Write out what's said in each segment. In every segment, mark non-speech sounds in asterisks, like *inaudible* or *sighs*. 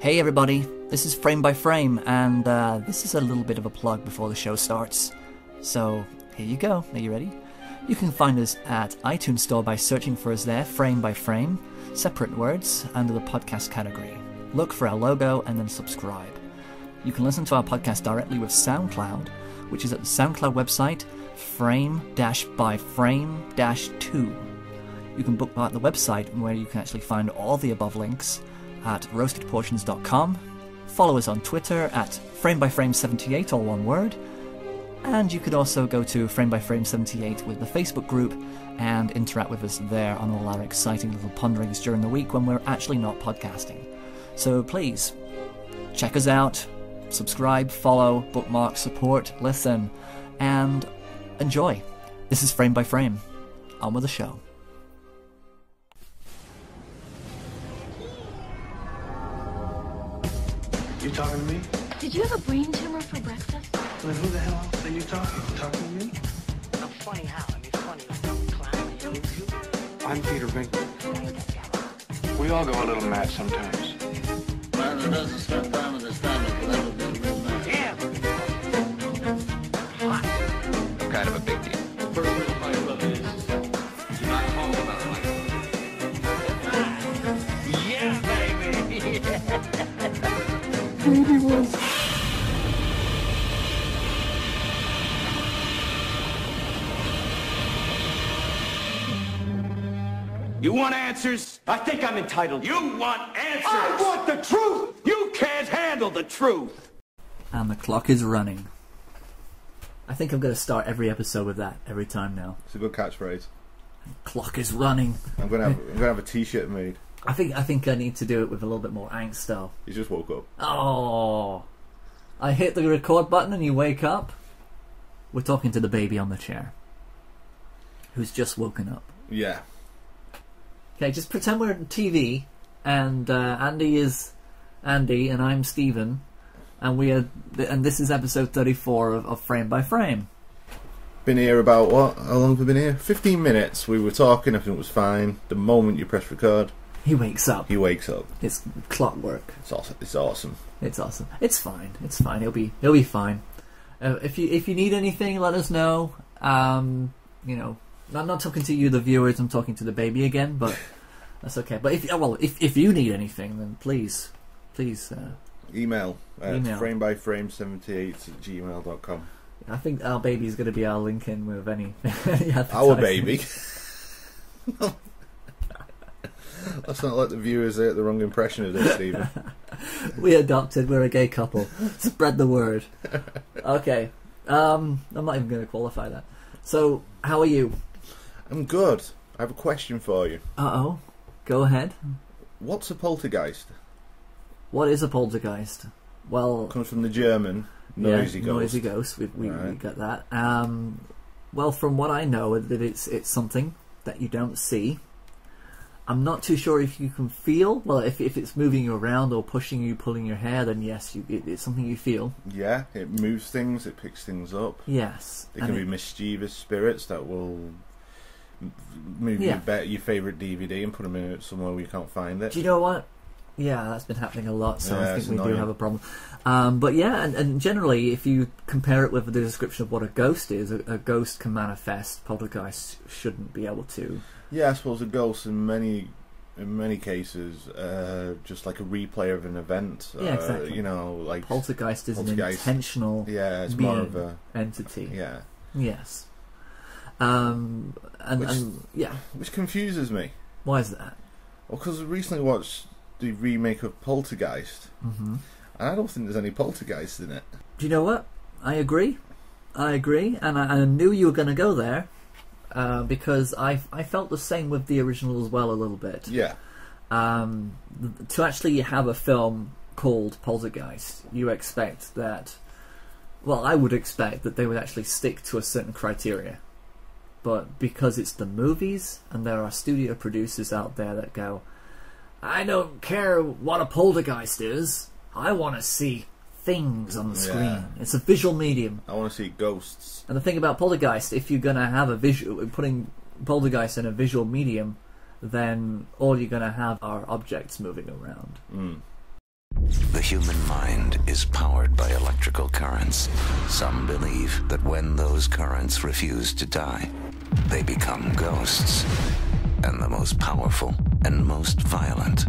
Hey everybody, this is Frame by Frame, and uh, this is a little bit of a plug before the show starts. So, here you go. Are you ready? You can find us at iTunes Store by searching for us there, Frame by Frame, separate words, under the podcast category. Look for our logo and then subscribe. You can listen to our podcast directly with SoundCloud, which is at the SoundCloud website, frame by frame 2. You can bookmark the website where you can actually find all the above links at roastedportions.com. Follow us on Twitter at framebyframe78, all one word. And you could also go to framebyframe78 with the Facebook group and interact with us there on all our exciting little ponderings during the week when we're actually not podcasting. So please, check us out, subscribe, follow, bookmark, support, listen, and enjoy. This is Frame by Frame. On with the show. You talking to me? Did you have a brain tumor for breakfast? Then who the hell are you talking? You talking to me? I'm funny how? I mean, funny like a clown. You I'm Peter Bink. We all go a little mad sometimes. Man that doesn't spend time with his family can never You want answers? I think I'm entitled. You want answers? I want the truth! You can't handle the truth! And the clock is running. I think I'm going to start every episode with that every time now. It's a good catchphrase. Clock is running. I'm gonna have I'm gonna have a T-shirt made. I think I think I need to do it with a little bit more angst though. He just woke up. Oh, I hit the record button and you wake up. We're talking to the baby on the chair, who's just woken up. Yeah. Okay, just pretend we're on TV, and uh, Andy is Andy, and I'm Stephen, and we are, and this is episode 34 of, of Frame by Frame. Been here about what? How long have we been here? Fifteen minutes. We were talking. Everything was fine. The moment you press record, He wakes up. he wakes up. It's clockwork. It's awesome. It's awesome. It's awesome. It's fine. It's fine. He'll be he'll be fine. Uh, if you if you need anything, let us know. Um, you know, I'm not talking to you, the viewers. I'm talking to the baby again, but *laughs* that's okay. But if oh, well, if if you need anything, then please, please. Uh, Email. Uh, Email. Frame by frame seventy eight at gmail.com. I think our baby is going to be our link in with any. any *laughs* Our baby. *laughs* *laughs* Let's not let the viewers get the wrong impression of this, Stephen. *laughs* we adopted. We're a gay couple. *laughs* Spread the word. Okay. Um, I'm not even going to qualify that. So, how are you? I'm good. I have a question for you. Uh oh. Go ahead. What's a poltergeist? What is a poltergeist? Well, Comes from the German noisy yeah, ghost. Noisy ghost. We, we, we Right. got that. Um, well, from what I know, that it's it's something that you don't see. I'm not too sure if you can feel. Well, if if it's moving you around or pushing you, pulling your hair, then yes, you, it, it's something you feel. Yeah, it moves things. It picks things up. Yes. They And can it- be mischievous spirits that will move Yeah. your, be- your favourite DVD and put them in it somewhere where you can't find it. Do you know what? Yeah, that's been happening a lot, so Yeah, I think we do have a problem. Um, but yeah, and, and generally, if you compare it with the description of what a ghost is, a, a ghost can manifest. Poltergeist shouldn't be able to. Yeah, I suppose a ghost in many in many cases uh, just like a replay of an event. Yeah, uh, exactly. You know, like Poltergeist is an intentional yeah, it's more of a entity. yeah, Yes. Um, and, Which- and yeah, which confuses me. why is that? Well, because I recently watched the remake of Poltergeist, hmm and I don't think there's any poltergeist in it. Do you know what? I agree. I agree, and I, I knew you were going to go there uh, because I I felt the same with the original as well a little bit. Yeah, um, to actually have a film called Poltergeist, you expect that. Well, I would expect that they would actually stick to a certain criteria, but because it's the movies and there are studio producers out there that go, I don't care what a poltergeist is. I want to see things on the Yeah. screen. It's a visual medium. I want to see ghosts. And the thing about Poltergeist, if you're gonna have a visual, putting Poltergeist in a visual medium, then all you're gonna have are objects moving around. Mm. The human mind is powered by electrical currents. Some believe that when those currents refuse to die, they become ghosts. And the most powerful and most violent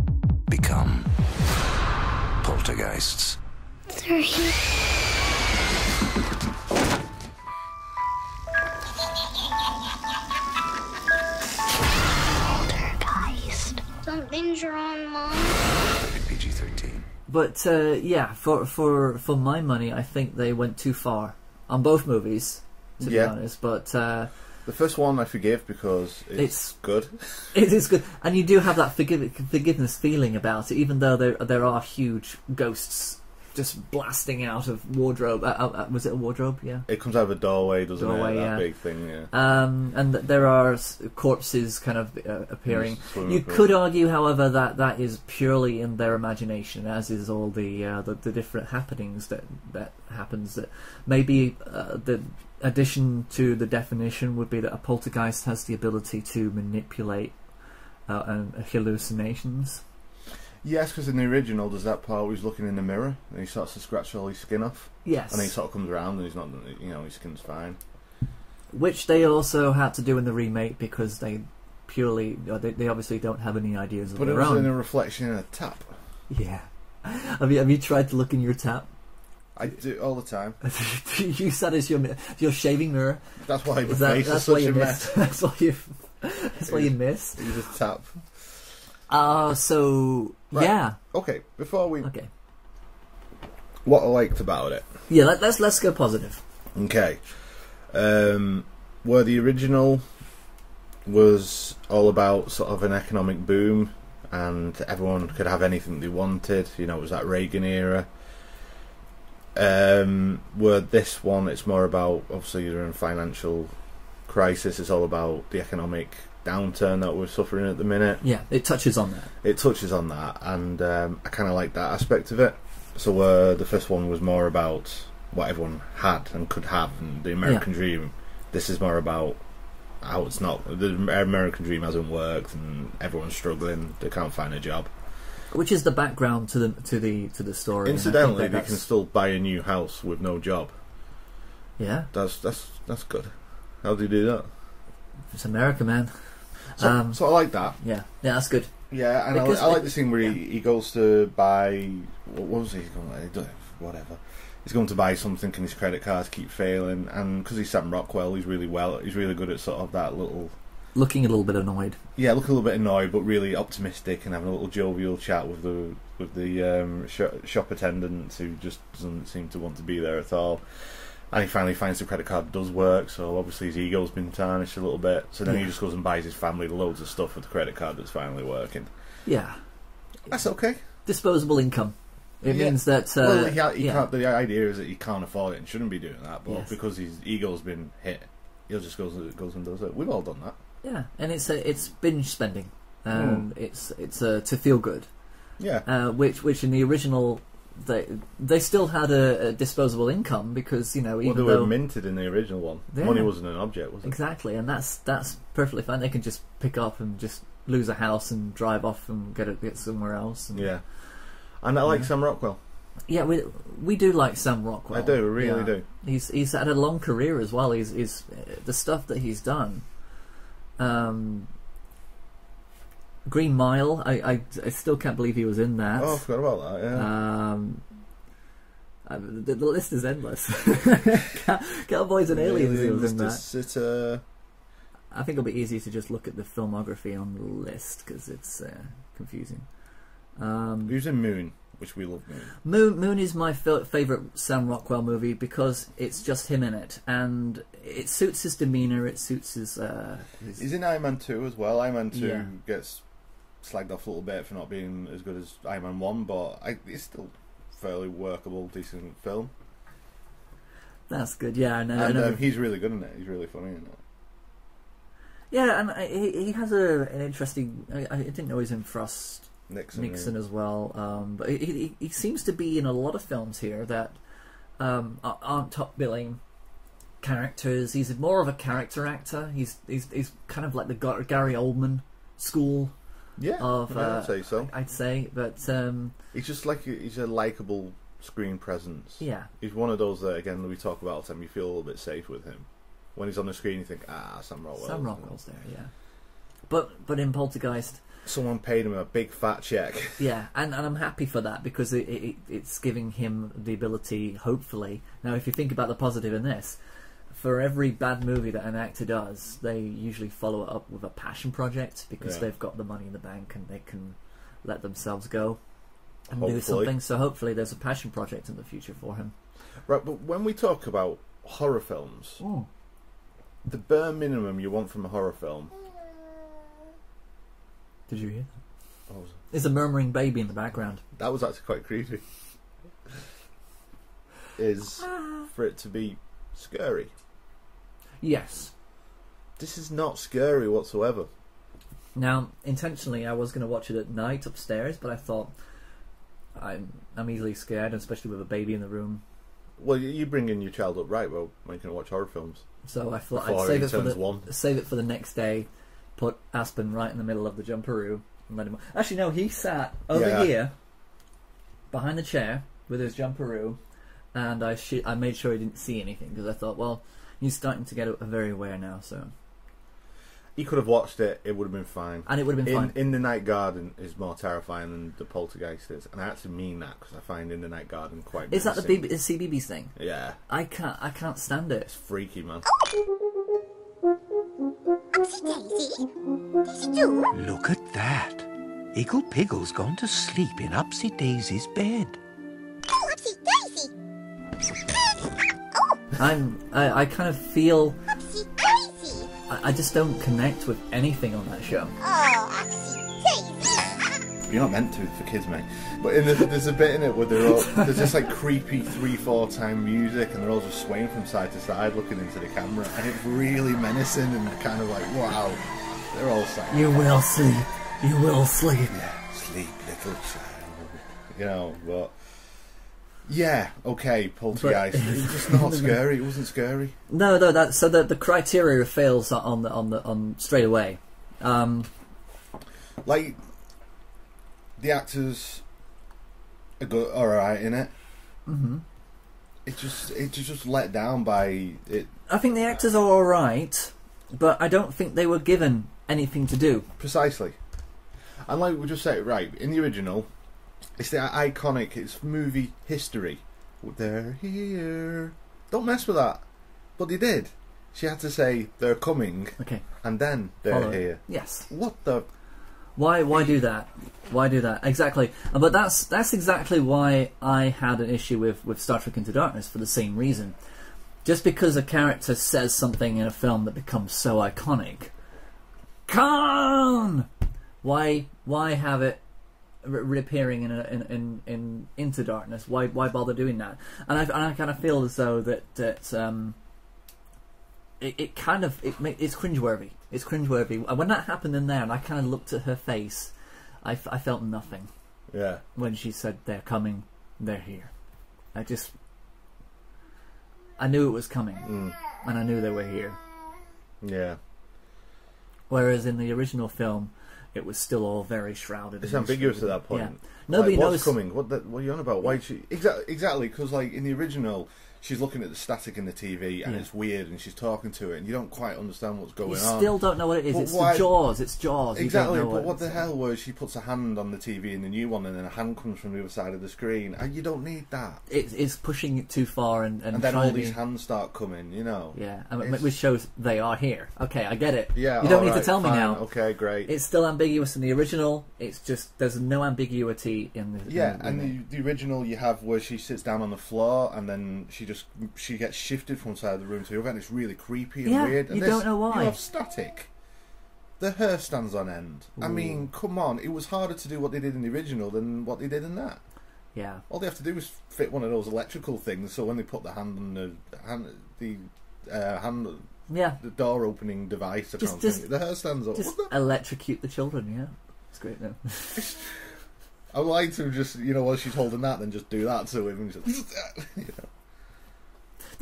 become poltergeists. They're here. Poltergeist. Something's wrong, Mom. PG 13. But uh, yeah, for for for my money, I think they went too far on both movies. To be honest, but uh, The first one I forgive because it's, It's- good. it is good, and you do have that forgive- forgiveness feeling about it, even though there there are huge ghosts just blasting out of wardrobe. Uh, uh, was it a wardrobe? Yeah. It comes out of a doorway, doesn't Doorway, it? That yeah. big thing, yeah. Um, and th- there are corpses kind of uh, appearing. You could argue, however, that that is purely in their imagination, as is all the uh, the, the different happenings that that happens. That maybe uh, the addition to the definition would be that a poltergeist has the ability to manipulate uh, um, hallucinations. Yes, because in the original, there's that part where he's looking in the mirror and he starts to scratch all his skin off. Yes, And then he sort of comes around and he's not, you know, his skin's fine. which they also had to do in the remake because they purely uh, they, they obviously don't have any ideas of But it was own. in a reflection in a tap. Yeah. *laughs* Have you have you tried to look in your tap? I do all the time. *laughs* you said it's your your shaving mirror. That's why my Is that, face is that's why such you a miss. mess. *laughs* That's why you. That's why you miss. You just tap. Uh so Right. yeah. Okay, before we... Okay. What I liked about it. Yeah. Let, let's let's go positive. Okay. Um, where the original was all about sort of an economic boom and everyone could have anything they wanted, you know, it was that Reagan era. Um, where this one, it's more about obviously you're in a financial crisis, it's all about the economic downturn that we're suffering at the minute Yeah. It touches on that. it touches on that, and um, I kind of like that aspect of it. So uh, the first one was more about what everyone had and could have, and the American dream. This is more about how it's not. The American dream hasn't worked, and everyone's struggling. They can't find a job. Which is the background to the to the to the story. and I think Incidentally, they can still buy a new house with no job. Yeah. That's that's that's good. How do you do that? It's America, man. So, Um, so I like that. Yeah. Yeah. That's good. Yeah, and I, I like it- the scene where yeah. he, he goes to buy what was he going to whatever. He's going to buy something, and his credit cards keep failing, and because he's Sam Rockwell, he's really well. He's really good at sort of that little. Looking a little bit annoyed. Yeah, look a little bit annoyed, but really optimistic, and having a little jovial chat with the with the um, shop, shop attendant who just doesn't seem to want to be there at all. And he finally finds the credit card does work, so obviously his ego's been tarnished a little bit. So then he just goes and buys his family loads of stuff with the credit card that's finally working. Yeah. That's okay. Disposable income. It Yeah. means that. Uh, well, he, he yeah. can't, the idea is that he can't afford it and shouldn't be doing that, but Yes. because his ego's been hit, he'll just goes goes and does it. We've all done that. Yeah, and it's a, it's binge spending, and it's it's uh, to feel good. Yeah, Uh, which which in the original they they still had a, a disposable income because you know well, even they were though minted in the original one. Yeah. Money wasn't an object, was it? exactly, and that's that's perfectly fine. They can just pick up and just lose a house and drive off and get it get somewhere else. And, Yeah, and I like Yeah. Sam Rockwell. yeah, we we do like Sam Rockwell. I do, really Yeah. do. He's he's had a long career as well. He's he's uh, the stuff that he's done. Um, Green Mile. I, I I still can't believe he was in that. Oh, I forgot about that. Yeah, Um, uh, the, the list is endless. *laughs* Cowboys and Aliens. he was in that. Uh, I think it'll be easy to just look at the filmography on the list because it's uh, confusing. Um, was in Moon, which we love. Moon. Moon Moon is my f- favorite Sam Rockwell movie because it's just him in it, and it suits his demeanor. It suits his. Uh, his He's in Iron Man two as well. Iron Man two Yeah. gets slagged off a little bit for not being as good as Iron Man one, but I, it's still fairly workable, decent film. that's good. Yeah, I know. I And know. um, he's really good in it. He's really funny in it. yeah, and he he has a an interesting. I, I didn't know he was in Frost Nixon. Nixon yeah. as well. Um, but he, he, he seems to be in a lot of films here that um, aren't top billing characters. He's more of a character actor. He's he's he's kind of like the Gary Oldman school Yeah, of yeah, uh, I'd say so. I'd say, but um, He's just like he's a likable screen presence. yeah, He's one of those that again we talk about all the time. You feel a little bit safe with him. When he's on the screen, you think, ah, Sam Rockwell. Sam Rockwell's there, yeah. But but in Poltergeist, Someone paid him a big fat check. *laughs* yeah, and, and I'm happy for that because it, it it's giving him the ability, hopefully. Now, if you think about the positive in this, for every bad movie that an actor does, they usually follow it up with a passion project because Yeah. they've got the money in the bank and they can let themselves go and do something. So hopefully, there's a passion project in the future for him. Right, but when we talk about horror films, Oh, the bare minimum you want from a horror film. Did you hear? Oh, was- There's a murmuring baby in the background. that was actually quite creepy. Is ah. for it to be scary. Yes. This is not scary whatsoever. Now, intentionally, I was going to watch it at night upstairs, but I thought I'm I'm easily scared, especially with a baby in the room. Well, you- you bring in your child up right well when you can watch horror films. So I thought Before I'd save it for the one. save it for the next day. Put Aspen right in the middle of the jumperoo and let him. Actually, no, he sat over Yeah. here behind the chair with his jumperoo, and I sh- I made sure he didn't see anything because I thought, well, he's starting to get a- very aware now. So He could have watched it; it would have been fine. and it would have been In, fine. in the Night Garden is more terrifying than the Poltergeist is, and I actually mean that because I find in the Night Garden quite. Is that the menacing. BB- is CBeebies thing? Yeah, I can't I can't stand it. it's freaky, man. Look at that. Iggle Piggle's gone to sleep in Upsy Daisy's bed. I'm I, I kind of feel I, I just don't connect with anything on that show. You're not meant to for kids, mate. But in the, there's a bit in it where they're all there's just like creepy three four time music, and they're all just swaying from side to side, looking into the camera, and it's really menacing and kind of like wow. They're all saying, You will sleep. You will sleep. Yeah, sleep, little child. You know, but yeah, okay, Poltergeist. But- it's just not *laughs* scary. It wasn't scary. No, no. That so the the criteria fails on the on the on straight away. Um, Like the actors are good, all right in it. hmm It just it just just let down by it I think the actors are all right, but I don't think they were given anything to do. precisely. And like we just said, right in the original, it's the iconic. It's movie history. They're here. Don't mess with that. But they did. She had to say they're coming, Okay. and then they're Follow. here. Yes. What the? Why why do that? Why do that? Exactly. But that's that's exactly why I had an issue with, with Star Trek Into Darkness for the same reason. Just because a character says something in a film that becomes so iconic, Khan. Why why have it re- reappearing in, a, in in in Into Darkness? Why why bother doing that? And I, and I kind of feel as though that that um, it, it kind of it it's cringeworthy. It's cringeworthy. And When that happened in there, and I kind of looked at her face, I, f- I felt nothing Yeah. when she said they're coming, they're here. I just I knew it was coming, Mm. and I knew they were here. Yeah. Whereas in the original film, it was still all very shrouded. It's ambiguous at that point. Yeah. Nobody like, knows. what's coming. What the, what are you on about? Why she exactly exactly because like in the original, she's looking at the static in the TV and Yeah. it's weird, and she's talking to it, and you don't quite understand what's going You on. still don't know what it is. But it's why- the Jaws. It's Jaws. You Exactly, but what the hell? was she puts a hand on the TV in the new one, and then a hand comes from the other side of the screen, and you don't need that. It's, it's pushing it too far, and and, And then all be- these hands start coming, you know. Yeah, which shows they are here. Okay, I get it. Yeah, you don't need alright, to tell me now. Okay, great. It's still ambiguous in the original. It's just there's no ambiguity in the Yeah, in the and the, the original you have where she sits down on the floor and then she just she gets shifted from one side of the room to the other, and it's really creepy and Yeah, weird. And you don't know why. You have static. The hair stands on end. I mean, come on! It was harder to do what they did in the original than what they did in that. yeah, All they have to do is fit one of those electrical things, so when they put the hand on the hand, the uh, hand, yeah. the door opening device, I Just- can't just- the hair stands up. Just the- electrocute the children. Yeah, it's great. No. I would like to just, you know, while she's holding that, then just do that to him. And just, *laughs* you know.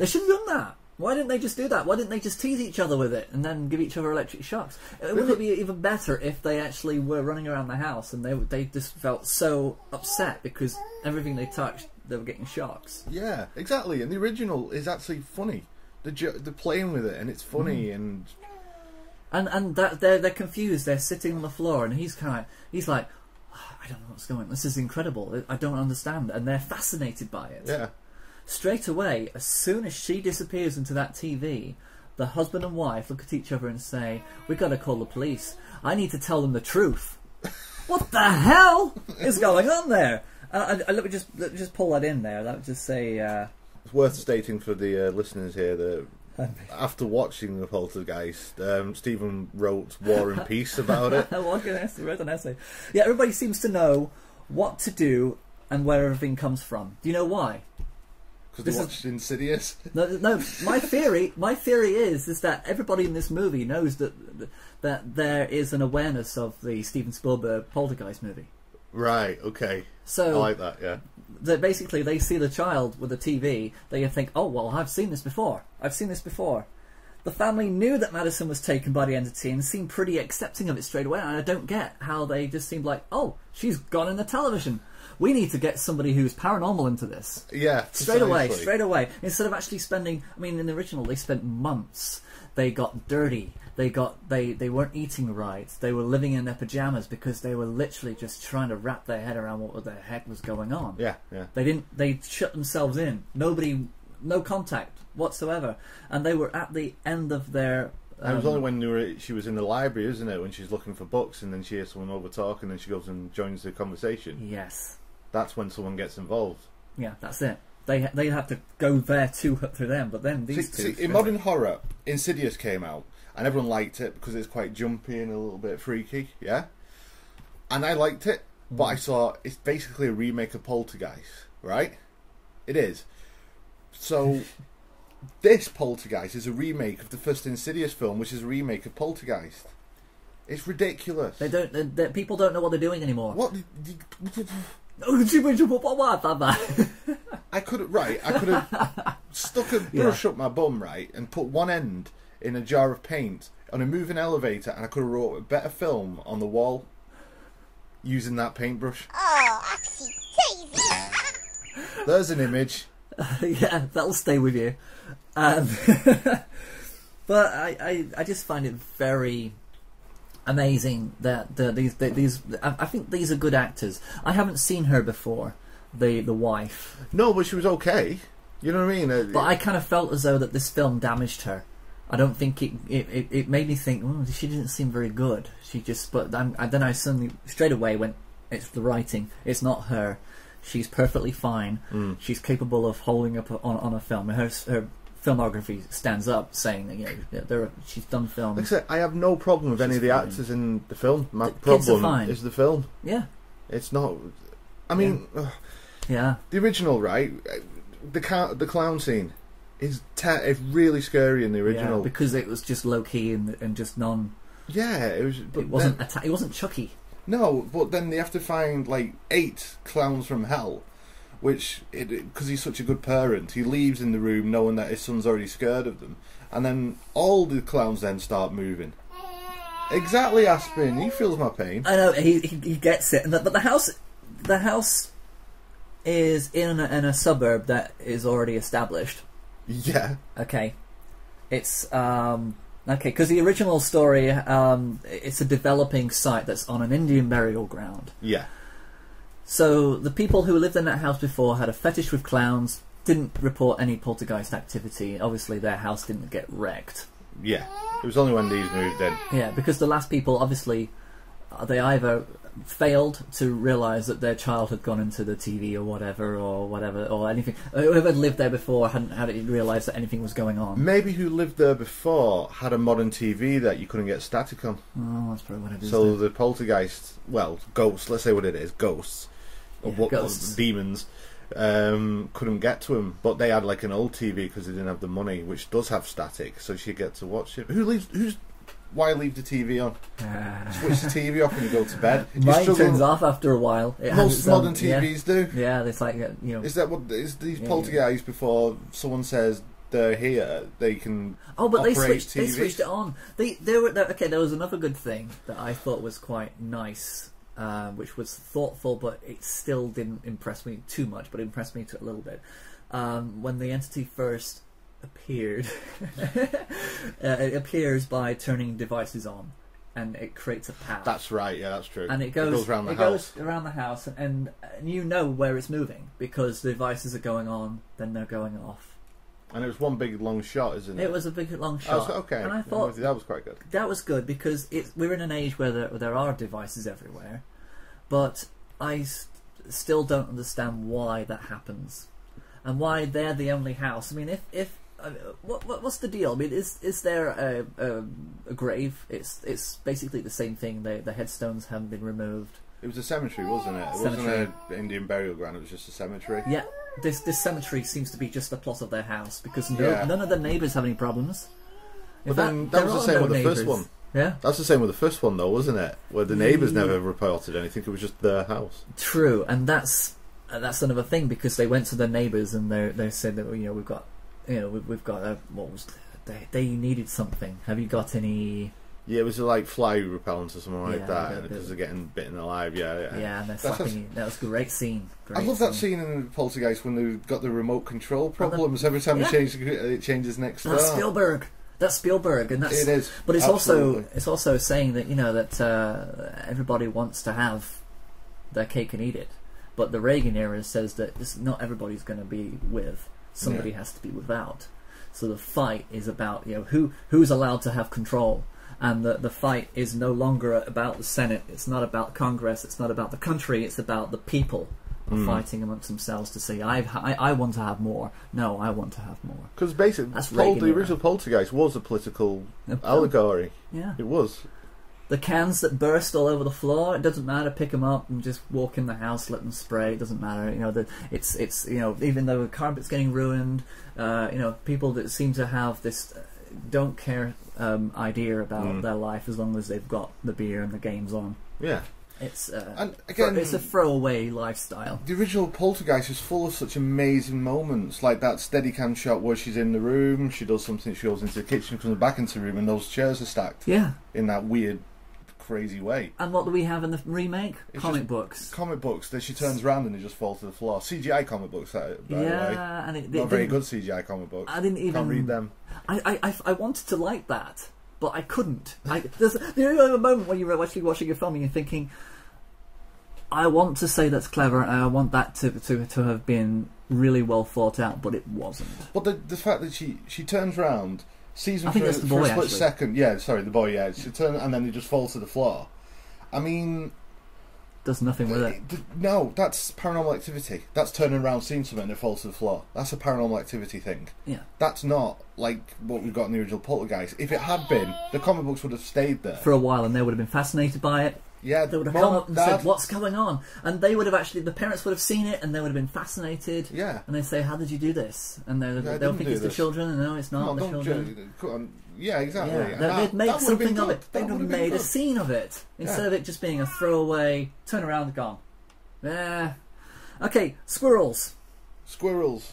They should have done that. Why didn't they just do that? Why didn't they just tease each other with it and then give each other electric shocks? Uh, Wouldn't it be even better if they actually were running around the house and they they just felt so upset because everything they touched they were getting shocks? Yeah, exactly. And the original is actually funny. The jo- they're playing with it, and it's funny. Mm. And And and that they're they're confused. They're sitting on the floor, and he's kind of he's like, "Ah, I don't know what's going. on. This is incredible. I don't understand. And they're fascinated by it. yeah, Straight away, as soon as she disappears into that TV, the husband and wife look at each other and say, "We got to call the police. I need to tell them the truth." *laughs* what the hell is going on there? Uh, I, let me just let me just pull that in there. That would just say. Uh, it's worth stating for the uh, listeners here that *laughs* after watching the Poltergeist, um, Stephen wrote War and Peace about it. what an essay, wrote an essay. Yeah, everybody seems to know what to do and where everything comes from. Do you know why? Because This they is- watched Insidious. *laughs* No, no. My theory, my theory is, is that everybody in this movie knows that that there is an awareness of the Steven Spielberg Poltergeist movie. Right. Okay. So I like that. Yeah. that basically they see the child with the TV, they think, oh well, I've seen this before. I've seen this before. The family knew that Madison was taken by the entity and seemed pretty accepting of it straight away. And I don't get how they just seemed like, oh, she's gone in the television. We need to get somebody who's paranormal into this. Yeah. Straight away, straight away. Instead of actually spending, I mean, in the original, they spent months. They got dirty. They got they they weren't eating right. They were living in their pajamas because they were literally just trying to wrap their head around what the heck was going on. Yeah. Yeah. They didn't. They shut themselves in. Nobody, no contact whatsoever, and they were at the end of their. And it was um, only when they were, she was in the library, isn't it? When she's looking for books, and then she hears someone over talk, and then she goes and joins the conversation. Yes. That's when someone gets involved. Yeah, that's it. They they have to go there to to them, but then See, these two. see, in modern horror, Insidious came out, and everyone liked it because it's quite jumpy and a little bit freaky. Yeah, and I liked it, but I mm. saw it's basically a remake of Poltergeist, right? It is. So, *laughs* this Poltergeist is a remake of the first Insidious film, which is a remake of Poltergeist. It's ridiculous. They don't. They, they- people don't know what they're doing anymore. What? *laughs* I could have right. I could have stuck a *laughs* brush up my bum right and put one end in a jar of paint on a moving elevator, and I could have wrote a better film on the wall using that paintbrush. Oh, oxy *laughs* There's an image. yeah, that'll stay with you. Um, but I, I, I just find it very amazing that the, these that these I, I think these are good actors. I haven't seen her before, the the wife, No, but she was okay. You know what I mean? Uh, but I kind of felt as though that this film damaged her. I don't think it it, it, it made me think oh, she didn't seem very good. She just but then, and then I suddenly straight away went it's the writing. It's not her. She's perfectly fine. Mm. She's capable of holding up on on a film. Her her filmography stands up, saying that you know there are, she's done films. Like I said, I have no problem with any of the fine. actors in the film. My The problem is the film. Yeah, It's not. I mean, ugh, yeah. the original, right? The ca- the clown scene is it's really scary in the Yeah, original. because it was just low key and, and just non. Yeah, it was. But It wasn't. then- Atta- it wasn't Chucky. no, but then they have to find like eight clowns from hell, which because he's such a good parent, he leaves in the room knowing that his son's already scared of them, and then all the clowns then start moving. Exactly, Aspin. He feels my pain. I know he he, he gets it, and the, but the house, the house, is in a, in a suburb that is already established. Yeah, Okay, it's um okay because the original story um it's a developing site that's on an Indian burial ground. yeah, So the people who lived in that house before had a fetish with clowns. Didn't report any poltergeist activity. Obviously, their house didn't get wrecked. yeah. It was only when these moved in. Yeah, because the last people obviously uh, they either failed to realise that their child had gone into the TV or whatever or whatever or anything. uh, Whoever had lived there before hadn't hadn't realised that anything was going on. Maybe who lived there before had a modern TV that you couldn't get static on. Oh, that's probably what it is. So then. the poltergeist, well, ghosts. Let's say what it is, ghosts, or Yeah, what ghosts. demons, um, couldn't get to him. But they had like an old TV because they didn't have the money, which does have static, so she get to watch it. Who leaves? Who's? Why leave the TV on? *laughs* Switch the TV off when you go to bed. You Mine struggle- turns off after a while. It Most modern TVs do. Yeah, yeah it's like uh, you know. Is that what is these Yeah, poltergeists before someone says they're here, they can. Oh, but they switched. They switched it on. They there were okay. There was another good thing that I thought was quite nice, uh, which was thoughtful, but it still didn't impress me too much. But it impressed me to a little bit um, when the entity first appeared. *laughs* uh, it appears by turning devices on, and it creates a path. That's right. Yeah, that's true. and it goes, around the it house. goes around the house, and, and you know where it's moving because the devices are going on, then they're going off. And it was one big long shot, isn't it? It was a big long shot. was- okay. and I thought that was quite good. that was good because it, we're in an age where there, there are devices everywhere, but I s- still don't understand why that happens and why they're the only house. I mean, if if uh, what, what what's the deal? I mean, is is there a, a, a grave? It's it's basically the same thing. The the headstones haven't been removed. It was a cemetery, wasn't it? It Cemetery. wasn't an Indian burial ground. It was just a cemetery. Yeah, this this cemetery seems to be just the plot of their house because no, Yeah. none of the neighbours have any problems. In But fact, then that there was the are same no with the first neighbours. one. Yeah. That's the same with the first one, though, wasn't it? Where the neighbours mm. never reported anything. It was just their house. True, and that's that's another thing because they went to their neighbours and they they said that you know we've got you know we've, we've got a, what was they they needed something. Have you got any? Yeah, it was like fly repellent or something like Yeah, that, and the- because they're getting bitten alive. Yeah, yeah. Yeah, and they're That's- slapping. you. That was a great scene. Great I love that scene in Poltergeist when they've got the remote control problems every time yeah. it changes. It changes next door. That's Spielberg. That's Spielberg, and that's It is, But it's absolutely. also it's also saying that you know that uh, everybody wants to have their cake and eat it, but the Reagan era says that this, not everybody's going to be with. Somebody Yeah. has to be without. So the fight is about you know who who's allowed to have control, and the the fight is no longer about the Senate. It's not about Congress. It's not about the country. It's about the people Mm. fighting amongst themselves to say I've, I I want to have more. No, I want to have more. Because basically, That's Pol- Reagan the era. original Poltergeist was a political Yeah. allegory. Yeah. It was. The cans that burst all over the floor, it doesn't matter. Pick them up and just walk in the house, let them spray. It doesn't matter. You know, the, it's it's you know, even though the carpet's getting ruined, uh, you know, people that seem to have this don't care um, idea about Mm. their life as long as they've got the beer and the games on. Yeah. It's uh, And again- it's a throwaway lifestyle. The original Poltergeist is full of such amazing moments, like that Steadicam shot where she's in the room, she does something, she goes into the kitchen, comes back into the room, and those chairs are stacked. Yeah. In that weird, crazy way. And what do we have in the remake? It's Comic books. Comic books. That she turns around and they just fall to the floor. CGI comic books, that, by the way. Yeah, and it- they not very good CGI comic books. I didn't even Can't read them. I, I, I, I wanted to like that, but I couldn't. I, there's there is a moment when you're actually watching a film and you're thinking, I want to say that's clever and I want that to, to, to have been really well thought out, but it wasn't. But the the fact that she she turns round, sees think for, the for boy, a split actually. second. Yeah, sorry, the boy. Yeah, she turn and then they just fall to the floor. I mean, Does nothing with it. no, that's paranormal activity. That's turning around, seeing something, and it falls to the floor. That's a paranormal activity thing. Yeah. That's not like what we've got in the original Poltergeist. If it had been, the comic books would have stayed there. For a while, and they would have been fascinated by it. Yeah, they would have Mum, come up and Dad. said, "What's going on?" And they would have actually, the parents would have seen it, and they would have been fascinated. Yeah. And they say, "How did you do this?" And they yeah, they'll think it's the children, and no, it's not on, the children. on. Yeah, exactly. Yeah, that- they'd made that would have been something of it. They'd have made a scene of it instead Yeah. of it just being a throwaway. Turn around, gone. Yeah. Okay, squirrels. Squirrels.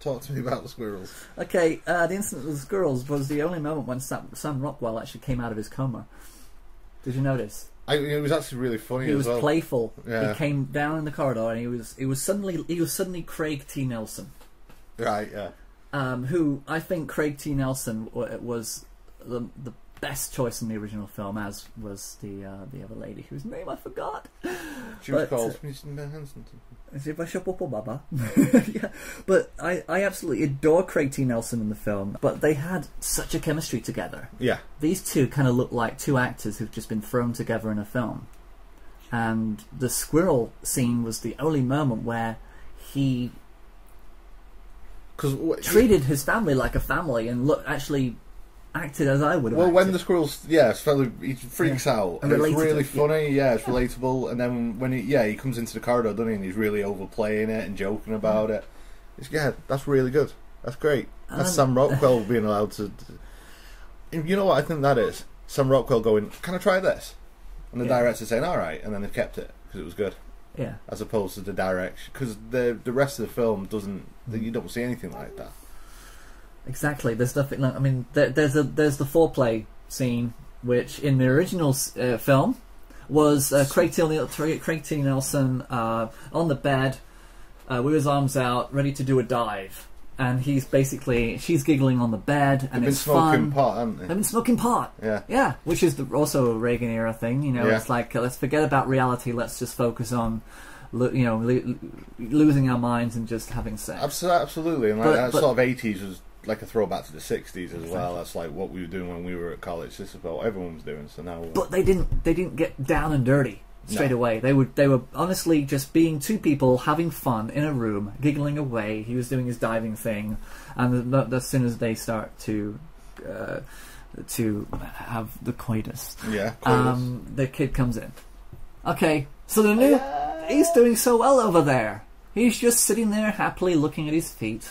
Talk to me about the squirrels. Okay, uh, the incident with the squirrels was the only moment when Sam, Sam Rockwell actually came out of his coma. Did you notice? I, it was actually really funny He as was well. playful. Yeah. He came down in the corridor and he was he was suddenly he was suddenly Craig T. Nelson. Right, yeah. Um, who I think Craig T. Nelson was the, the best choice in the original film, as was the uh, the other lady whose name I forgot. She was But, uh, called Is it Bishop Baba? *laughs* yeah, but I, I absolutely adore Craig T. Nelson in the film. But they had such a chemistry together. Yeah. These two kind of look like two actors who've just been thrown together in a film. And the squirrel scene was the only moment where he Cause, treated his family like a family and look actually acted as I would have Well, when the squirrels, yeah, it's fairly, he freaks Yeah. out, And and it's really to- yeah. funny. Yeah. it's relatable. And then when he, yeah, he comes into the corridor, doesn't he? And he's really overplaying it and joking about it. It's yeah, that's really good. That's great. That's Um, Sam *laughs* Rockwell being allowed to. You know what I think that is? Sam Rockwell going, "Can I try this?" And the Yeah. director saying, "All right," and then they've kept it because it was good. Yeah. As opposed to the direction, because the the rest of the film doesn't, Mm. you don't see anything like that. Exactly. There's nothing. Like, I mean, there, there's a there's the foreplay scene, which in the original uh, film was uh, Craig, T. Craig T. Nelson uh, on the bed uh, with his arms out, ready to do a dive, and he's basically she's giggling on the bed, and They've been it's smoking fun. pot, haven't They've been smoking pot. Yeah. Yeah, which is the, also a Reagan era thing. You know, Yeah. it's like let's forget about reality. Let's just focus on, lo- you know, lo- losing our minds and just having sex. Abso- Absolutely, and like But- that but- sort of eighties was like a throwback to the sixties as well. That's like what we were doing when we were at college. This is what everyone was doing. So now, but they didn't they didn't get down and dirty straight No. away they were they were honestly just being two people having fun in a room giggling away he was doing his diving thing and as soon as they start to uh, to have the coitus yeah, coitus. um, the kid comes in okay so the new he's doing so well over there he's just sitting there happily looking at his feet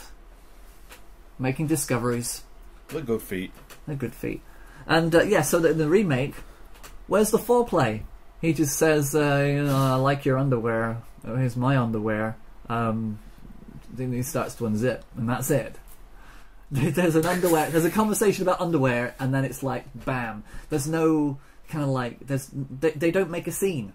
making discoveries look good feet. they're good feet. And uh, yeah, so the, the remake, where's the foreplay? He just says, uh, you know, I like your underwear. Oh, here's my underwear. Um, then he starts to unzip, and that's it. *laughs* There's an underwear. There's a conversation about underwear, and then it's like, bam. There's no kind of like. There's they, they don't make a scene.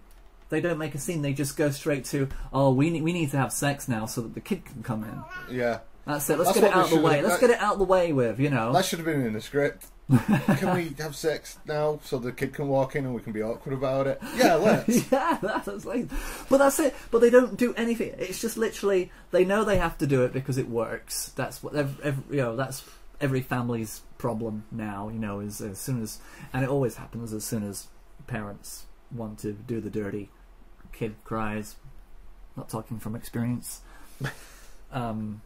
They don't make a scene. They just go straight to, oh, we need we need to have sex now so that the kid can come in. Yeah, That's it. Let's That's get it out of the way. Let's that- get it out of the way with, you know. that should have been in the script. *laughs* can we have sex now so the kid can walk in and we can be awkward about it? Yeah, *laughs* let's. yeah, that's like, but that's it. But they don't do anything. It's just literally they know they have to do it because it works. That's what every, every, you know. That's every family's problem now. You know, is as soon as and it always happens as soon as parents want to do the dirty, kid cries. Not talking from experience. *laughs* Um.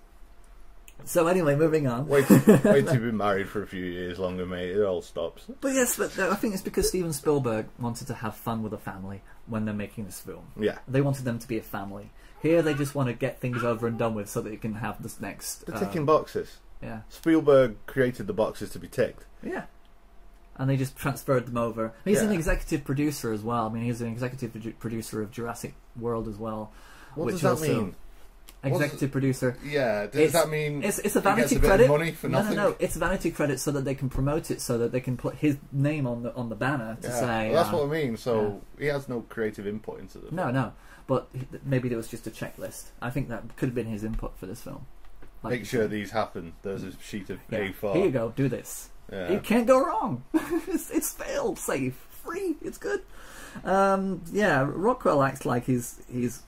So anyway, moving on. Wait, *laughs* wait you've been married for a few years longer, mate. It all stops. But yes, but uh, I think it's because Steven Spielberg wanted to have fun with a family when they're making this film. Yeah, They wanted them to be a family. Here, they just want to get things over and done with so that you can have this next. they're uh, ticking boxes. yeah, Spielberg created the boxes to be ticked. yeah. And they just transferred them over. He's an executive producer as well. I mean, he's an executive producer of Jurassic World as well. What which does that also, mean? Executive producer. Yeah, does It's- that mean It's it's a vanity a bit credit. Of money for no, nothing? no, no. It's a vanity credit so that they can promote it, so that they can put his name on the on the banner to Yeah, say. well, that's uh, what I mean. So he has no creative input into the. No, no. But maybe there was just a checklist. I think that could have been his input for this film. Like Make sure these happen. There's a sheet of Yeah. A4. Here you go. Do this. Yeah. It can't go wrong. *laughs* it's, it's fail safe, free. It's good. Um, yeah, Rockwell acts like he's he's.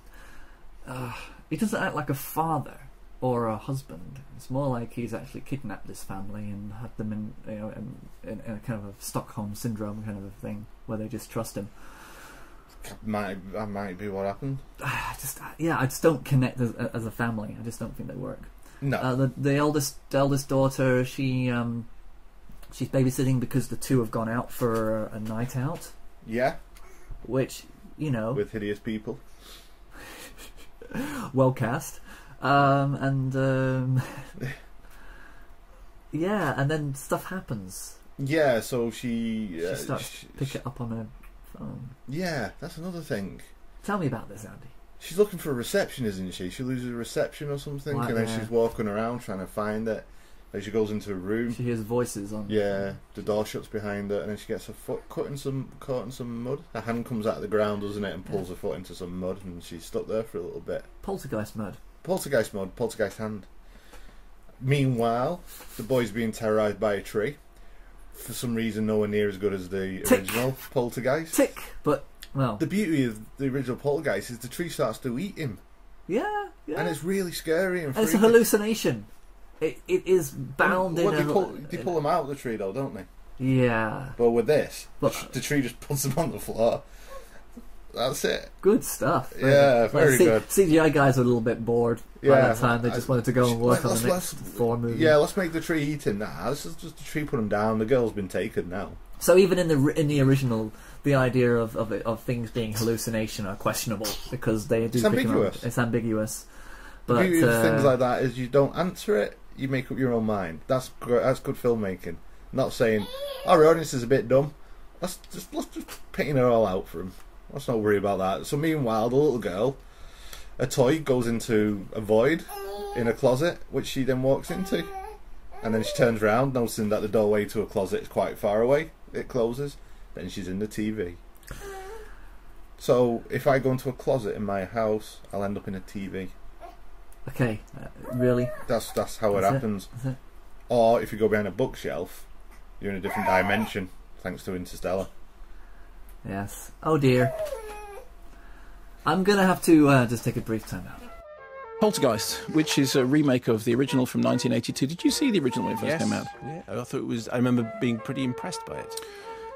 Uh, he doesn't act like a father or a husband. It's more like he's actually kidnapped this family and had them in you know in, in, in a kind of a Stockholm syndrome kind of a thing where they just trust him. Might that might be what happened. *sighs* I just yeah, I just don't connect as, as a family. I just don't think they work. No, Uh, the the eldest eldest daughter, she um, she's babysitting because the two have gone out for a, a night out, yeah, which you know, with hideous people. *laughs* well cast, um, and um, *laughs* yeah, and then stuff happens. Yeah, so she. She Uh, starts sh- to pick it up on her phone. Yeah, that's another thing. Tell me about this, Andy. She's looking for a reception, isn't she? She loses a reception or something, Right, and then yeah. she's walking around trying to find it. She goes into a room. She hears voices on. Yeah, the door shuts behind her, and then she gets her foot caught in some caught in some mud. Her hand comes out of the ground, doesn't it, and pulls her foot into some mud, and she's stuck there for a little bit. Poltergeist mud. Poltergeist mud, poltergeist hand. Meanwhile, the boy's being terrorised by a tree. For some reason, nowhere near as good as the Tick. original poltergeist. Tick, but well, The beauty of the original poltergeist is the tree starts to eat him, yeah, yeah. and it's really scary and, And it's a hallucination. It it is bound What, in they a. pull, they pull him out of the tree though, don't they? Yeah, But with this, But- the, tr- the tree just puts them on the floor. That's it. good stuff. Yeah, Like, very C- good. CGI guys are a little bit bored by that time. They just I- wanted to go and work on let's- the next let's- Thor movie. Yeah, let's make the tree eat him. Nah, this is just the tree put him down. The girl's been taken now. So even in the in the original, the idea of of, it, of things being hallucination are questionable because they do It's ambiguous. up. It's ambiguous. The But beauty of uh, things like that is you don't answer it. You make up your own mind. That's that's good filmmaking. Not saying oh, our audience is a bit dumb. Let's just let's just paint it all out for him. Let's not worry about that. So meanwhile, the little girl, a toy goes into a void in a closet, which she then walks into, and then she turns around, noticing that the doorway to a closet is quite far away. It closes. Then she's in the TV. So if I go into a closet in my house, I'll end up in a TV. Okay, uh, really? That's that's how it That's it. happens. That's it. Or if you go behind a bookshelf, you're in a different dimension, thanks to Interstellar. Yes. Oh dear. I'm gonna have to uh, just take a brief time out. Poltergeist, which is a remake of the original from 1982. Did you see the original when it first Yes. came out? Yeah, I thought it was. I remember being pretty impressed by it.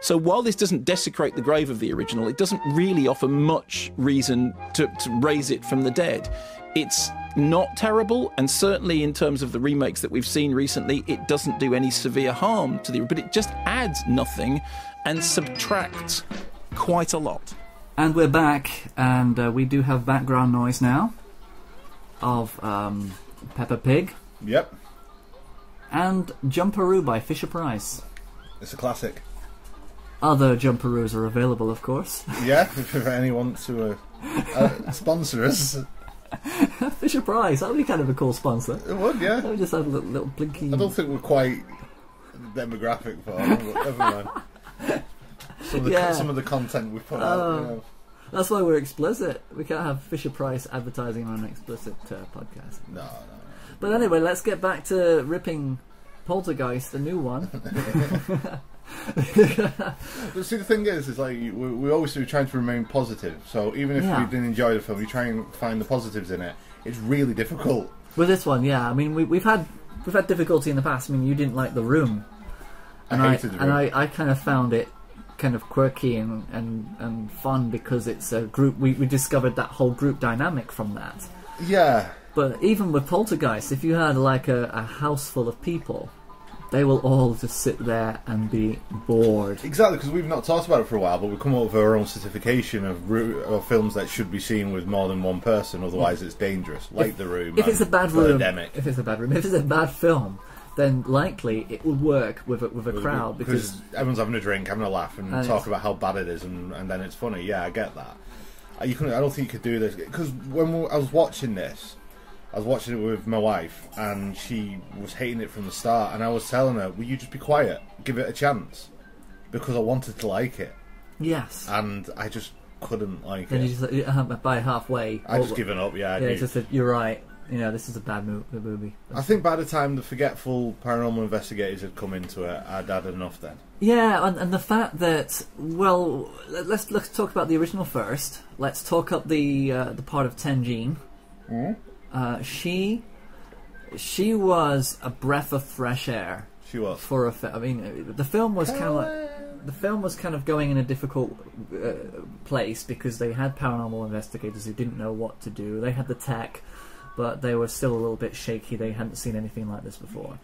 So while this doesn't desecrate the grave of the original, it doesn't really offer much reason to, to raise it from the dead. It's not terrible, and certainly in terms of the remakes that we've seen recently, it doesn't do any severe harm to the. But it just adds nothing and subtracts quite a lot. And we're back, and uh, we do have background noise now of um, Peppa Pig Yep, and Jumperoo by Fisher Price. it's a classic. Other Jumperoos are available, of course. *laughs* Yeah, if anyone wants to uh, uh, sponsor us, *laughs* Fisher Price, that would be kind of a cool sponsor. it would. Yeah, That would just have a little, little blinky. I don't think we're quite demographic for but never mind. Some of the, Yeah. some of the content we put Oh. out. You know. That's why we're explicit. We can't have Fisher Price advertising on an explicit uh, podcast. No, no. But anyway, let's get back to ripping Poltergeist, the new one. *laughs* *laughs* But see, the thing is, is like we, we always do trying to remain positive. So even if Yeah. we didn't enjoy the film, you try and find the positives in it. It's really difficult. With this one, yeah. I mean, we, we've had we've had difficulty in the past. I mean, you didn't like the room, I and I, hated the and room. I, I kind of found it kind of quirky and, and, and fun because it's a group. We, we discovered that whole group dynamic from that. Yeah, But even with Poltergeist, if you had like a, a house full of people, they will all just sit there and be bored. exactly. Because we've not talked about it for a while, but we've come up with our own certification of, of films that should be seen with more than one person. Otherwise, it's dangerous. Like the room. If it's a bad room, Birdemic. if it's a bad room, if it's a bad film, then likely it will work with a, with a crowd because everyone's having a drink, having a laugh, and, And talk about how bad it is, and, and then it's funny. Yeah, I get that. Uh, You couldn't, I don't think you could do this because when we, I was watching this, I was watching it with my wife, and she was hating it from the start, and I was telling her, "Will you just be quiet? Give it a chance," because I wanted to like it, yes, and I just couldn't like then it. you just uh, by halfway. I just given up. Yeah, I Yeah, knew- just said you're right. You know, this is a bad mo- movie. I think by the time the forgetful paranormal investigators had come into it, I'd had enough then. Yeah, and, and the fact that well, let- let's let's talk about the original first. Let's talk up the uh, the part of Tangine. Uh, she she was a breath of fresh air She was. for a. Fi- I mean, the film was kind of like the film was kind of going in a difficult uh, place because they had paranormal investigators who didn't know what to do. They had the tech, but they were still a little bit shaky. They hadn't seen anything like this before.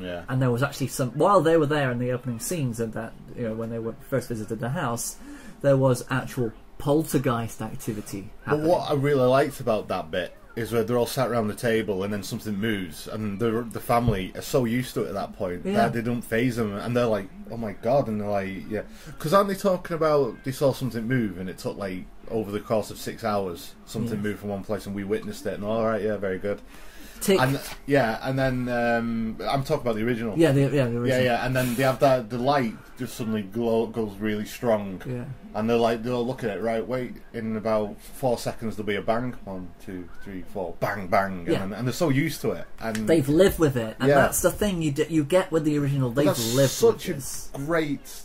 Yeah. and there was actually some while they were there in the opening scenes of that you know when they were first visited the house there was actual poltergeist activity But what I really liked about that bit is where they're all sat around the table and then something moves and the the family are so used to it at that point Yeah. that they don't phase them and they're like, oh my god, and they're like, yeah, because aren't they talking about they saw something move and it took like over the course of six hours something Yeah. moved from one place and we witnessed it and all right, yeah, very good. Tick. And yeah, and then um, I'm talking about the original. yeah the, yeah the Yeah, original. yeah, and then they have that the light just suddenly glow goes really strong, Yeah. and they're like they'll look at it right. Wait, in about four seconds there'll be a bang. One, two, three, four, bang, bang, Yeah. and, and they're so used to it, and they've lived with it and Yeah. that's the thing you d- you get with the original they've lived such with a this. great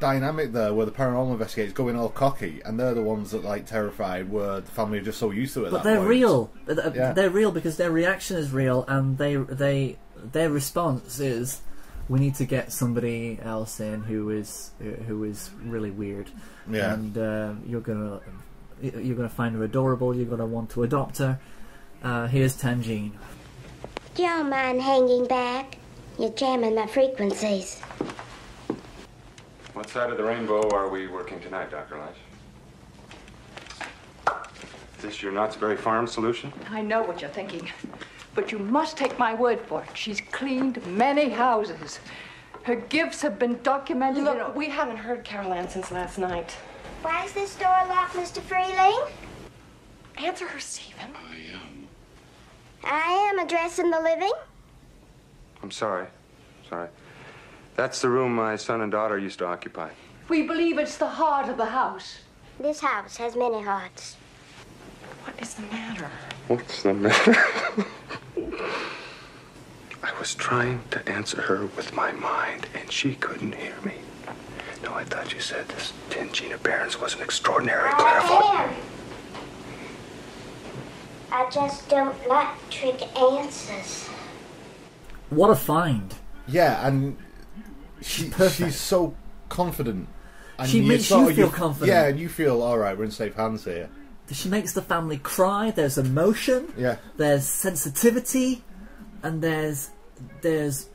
dynamic there, where the paranormal investigators go in all cocky, and they're the ones that like terrified, where the family are just so used to it. but that they're point. real They're- Yeah. they're real because their reaction is real and they they their response is we need to get somebody else in who is who is really weird Yeah. and uh, you're gonna you're gonna find her adorable you're gonna want to adopt her uh, here's Tangine do you mind hanging back. You're jamming my frequencies. What side of the rainbow are we working tonight, Dr. Lesh? Is this your Knott's Berry Farm solution? I know what you're thinking, but you must take my word for it. She's cleaned many houses. Her gifts have been documented. Look, you know. we haven't heard Carol Anne since last night. Why is this door locked, Mr. Freeling? Answer her, Stephen. I am I am addressing the living. I'm sorry. sorry. That's the room my son and daughter used to occupy. We believe it's the heart of the house. This house has many hearts. What is the matter? What's the matter? I was trying to answer her with my mind, and she couldn't hear me. No, I thought you said this Tangina Barrons was an extraordinary clairvoyant. I am. I just don't like trick answers. What a find! Yeah, and she, *laughs* she's so confident. And She makes you of- feel confident. Yeah, and you feel all right. We're in safe hands here. She makes the family cry. There's emotion. Yeah. There's sensitivity, and there's there's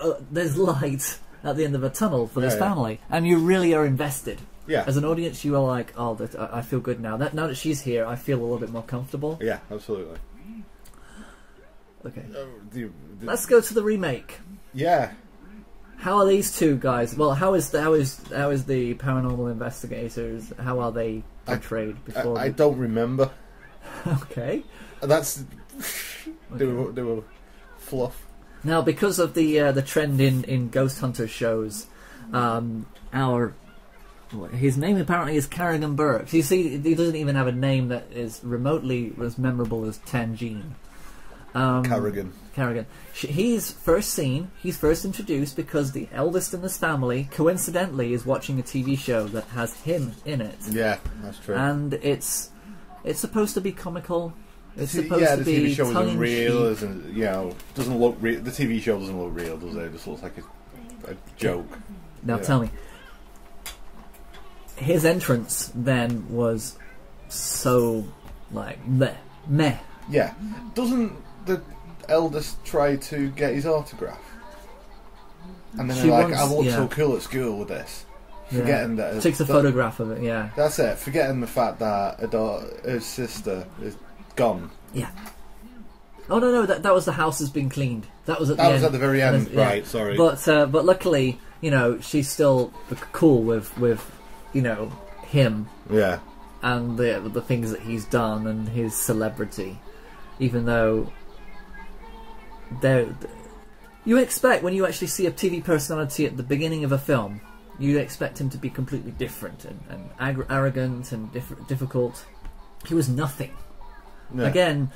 uh, there's light at the end of a tunnel for this Yeah, yeah. family, and you really are invested. Yeah. As an audience, you are like, oh, that, I I feel good now. That now that she's here, I feel a little bit more comfortable. Yeah, absolutely. Okay. The- the- Let's go to the remake. Yeah. How are these two guys? Well, how is the, how is how is the paranormal investigators? How are they portrayed I, before? I the- don't remember. Okay. That's they were they were fluff. Now, because of the uh, the trend in, in Ghost Hunter shows, um, our his name apparently is Carrigan Burke. You see, he doesn't even have a name that is remotely as memorable as Tangine. Um, Carrigan. Carrigan. Sh- He's first seen. He's first introduced because the eldest in this family, coincidentally, is watching a TV show that has him in it, Yeah, that's true. and it's it's supposed to be comical. It's supposed yeah, to the be TV show isn't real, isn't you know? Doesn't look real. The TV show doesn't look real, does it? It just looks like a, a joke. Now Yeah. tell me, his entrance then was so like meh, meh. Yeah, doesn't the eldest try to get his autograph? And then She they're like, wants- "I look yeah. so cool at school with this." Yeah. Forgetting that takes a that- photograph of it. Yeah, That's it. Forgetting the fact that her, daughter, her sister is gone. yeah. Oh no, no, that that was the house has been cleaned. That was at That the was end. at the very end, yeah. right, sorry. But uh, but luckily, you know, she's still cool with with you know him Yeah. and the the things that he's done and his celebrity, even though there you expect when you actually see a TV personality at the beginning of a film, you expect him to be completely different and, and ag- arrogant and diff- difficult. He was nothing. Again,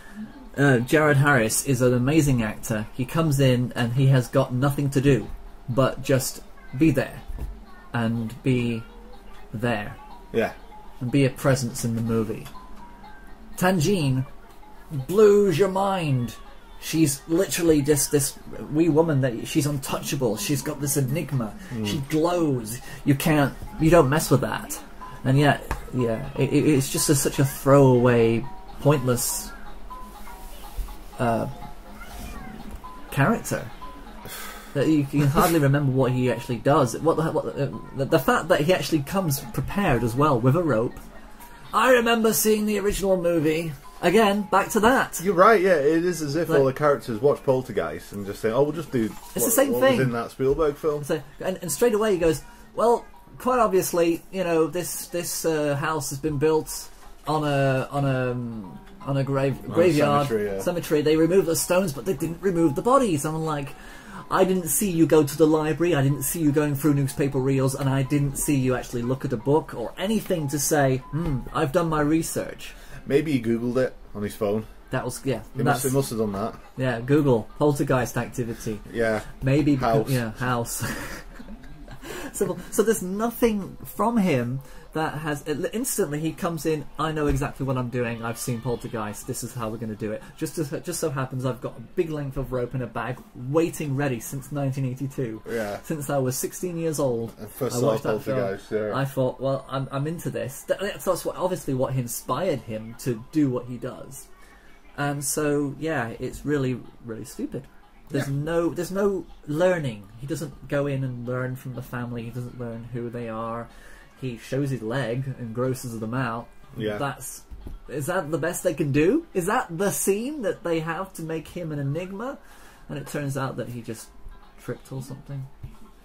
uh, Jared Harris is an amazing actor. He comes in and he has got nothing to do but just be there and be there Yeah. and be a presence in the movie. Tangine blows your mind. She's literally just this wee woman that she's untouchable. She's got this enigma. Mm. She glows. You can't, you don't mess with that. And yet, yeah, it, it- it's just a, such a throwaway, pointless uh, character that you can hardly *laughs* remember what he actually does. What the, what the, the, the fact that he actually comes prepared as well with a rope. I remember seeing the original movie. Again, back to that. You're right. Yeah, it is as if Like- all the characters watch Poltergeist and just say, "Oh, we'll just do." It's what, the same thing. In that Spielberg film. So, and, and straight away he goes, well, quite obviously, you know, this this uh, house has been built on a on a on a grave a graveyard cemetery, yeah. cemetery. They removed the stones, but they didn't remove the bodies. I'm like. I didn't see you go to the library, I didn't see you going through newspaper reels, and I didn't see you actually look at a book or anything to say, hmm, I've done my research. Maybe he googled it on his phone. That was, yeah. He must, he must have done that. Yeah, Google, poltergeist activity. Yeah. Maybe House. yeah, house. *laughs* so, so there's nothing from him that has instantly he comes in. I know exactly what I'm doing. I've seen Poltergeist. This is how we're going to do it. Just as, just so happens, I've got a big length of rope in a bag, waiting ready since 1982. Yeah. Since I was 16 years old, And first I saw watched that film. Yeah. I thought, well, I'm, I'm into this. That- That's, that's what obviously what inspired him to do what he does. And so, yeah, it's really, really stupid. There's Yeah. no, there's no learning. He doesn't go in and learn from the family. He doesn't learn who they are. He shows his leg and grosses them out. Yeah. That's is that the best they can do? Is that the scene that they have to make him an enigma? And it turns out that he just tripped or something.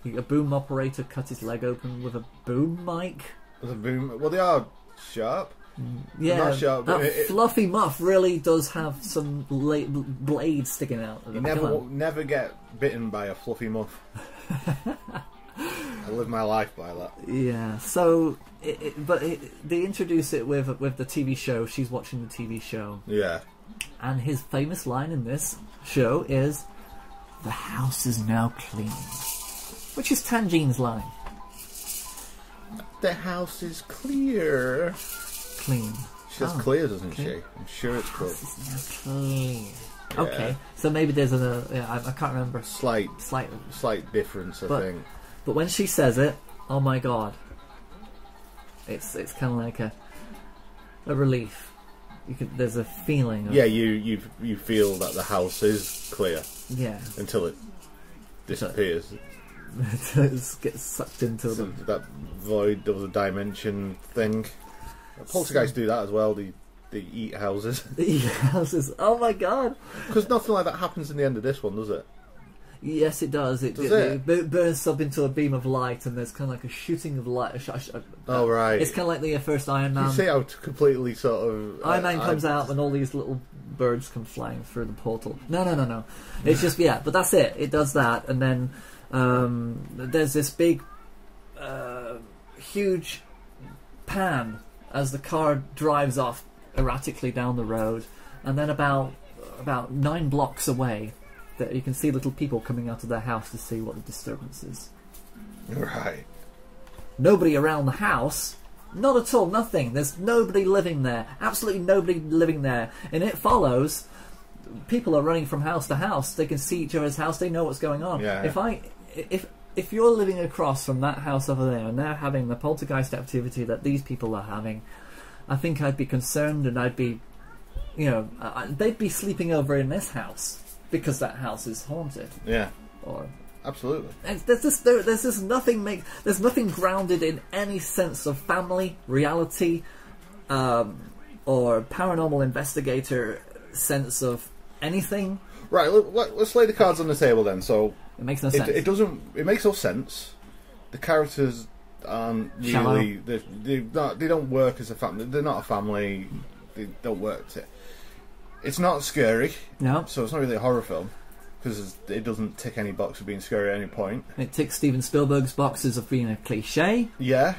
He, a boom operator cut his leg open with a boom mic. With a boom. Well, they are sharp. Mm, yeah, not sharp, that it- fluffy muff really does have some la- blades sticking out. Of You never, never get bitten by a fluffy muff. *laughs* I live my life by that. Yeah. So, it, it, but it, they introduce it with with the TV show. She's watching the TV show, Yeah. and his famous line in this show is, "The house is now clean," which is Tangine's line. The house is clear. Clean. She says Oh, clear, doesn't clear. she? I'm sure it's clear. Clean. Yeah. Okay. So maybe there's a yeah, I, I can't remember. Slight, slight, slight difference, I But- think. But when she says it, oh my god, it's it's kind of like a a relief. You can, there's a feeling. Of, Yeah, you you you feel that the house is clear. Yeah. Until it disappears. *laughs* it gets sucked into So the. that void of the dimension thing. Poltergeists do that as well. They they eat houses. *laughs* The houses. Oh my god. *laughs* Because nothing like that happens in the end of this one, does it? Yes, it does. It, Does it, it? bursts up into a beam of light, and there's kind of like a shooting of light. sh- sh- a- Oh, right. It's kind of like the uh, first Iron Man. you see how completely sort of Iron I- Man comes I- out and all these little birds come flying through the portal. No, no, no, no. It's just yeah, but that's it. It does that, and then um, there's this big, uh, huge pan as the car drives off erratically down the road, and then about about nine blocks away, that you can see little people coming out of their house to see what the disturbance is. Right. Nobody around the house. Not at all, nothing. There's nobody living there. Absolutely nobody living there. And it follows people are running from house to house. They can see each other's house. They know what's going on. Yeah. If I if if you're living across from that house over there and they're having the poltergeist activity that these people are having, I think I'd be concerned and I'd be, you know, I, they'd be sleeping over in this house because that house is haunted. Yeah. Or Absolutely. there's just there, there's just nothing make there's nothing grounded in any sense of family reality um, or paranormal investigator sense of anything Right. Let, us lay the cards on the table then. So it makes no it, sense it doesn't. It makes no sense. The characters aren't really. They, they, not, they don't work as a family. They're not a family. They don't work. To, it's not scary. No. So it's not really a horror film because it doesn't tick any box of being scary at any point. it ticks Steven Spielberg's boxes of being a cliche Yeah.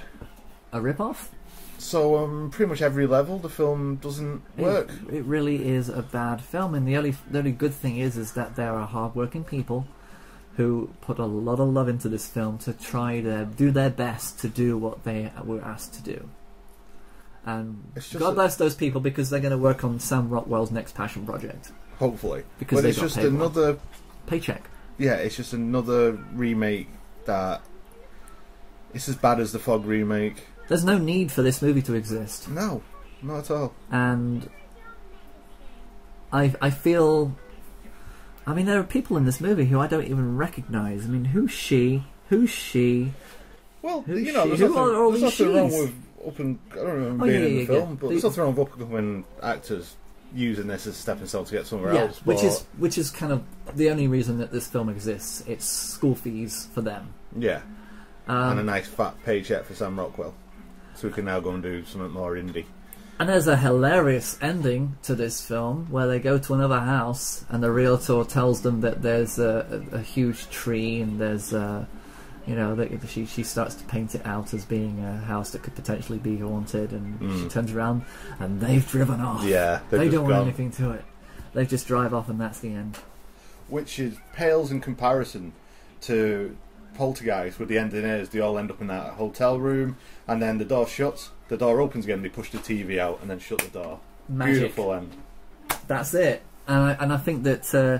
a rip-off So um, pretty much every level, the film doesn't work. It, it really is a bad film, and the only the only good thing is is that there are hardworking people who put a lot of love into this film to try to do their best to do what they were asked to do. And God that- bless those people because they're going to work on Sam Rockwell's next passion project. Hopefully, Because but it's just paid well. another Paycheck. Yeah, it's just another remake that. It's as bad as the Fog remake. There's no need for this movie to exist. No, not at all. and I I feel. I mean, there are people in this movie who I don't even recognise. I mean, who's she? Who's she? Well, Who's you know, there's Who nothing, are all there's these nothing wrong with up and I don't remember Oh, being yeah, in the yeah, film, yeah. but The- nothing wrong with up and coming actors using this as a stepping stone to get somewhere yeah, else. which is which is kind of the only reason that this film exists. It's school fees for them. yeah, Um, and a nice fat paycheck for Sam Rockwell, so we can now go and do something more indie. And there's a hilarious ending to this film where they go to another house and the realtor tells them that there's a, a, a huge tree and there's a, you know, that she she starts to paint it out as being a house that could potentially be haunted and she Mm. turns around and they've driven off. Yeah, they've they just don't want gone. anything to it. They just drive off and that's the end. which is pales in comparison to Poltergeist, with the ending is they all end up in that hotel room, and then the door shuts, the door opens again, they push the TV out, and then shut the door. Magic. Beautiful end. That's it. And I, and I think that uh,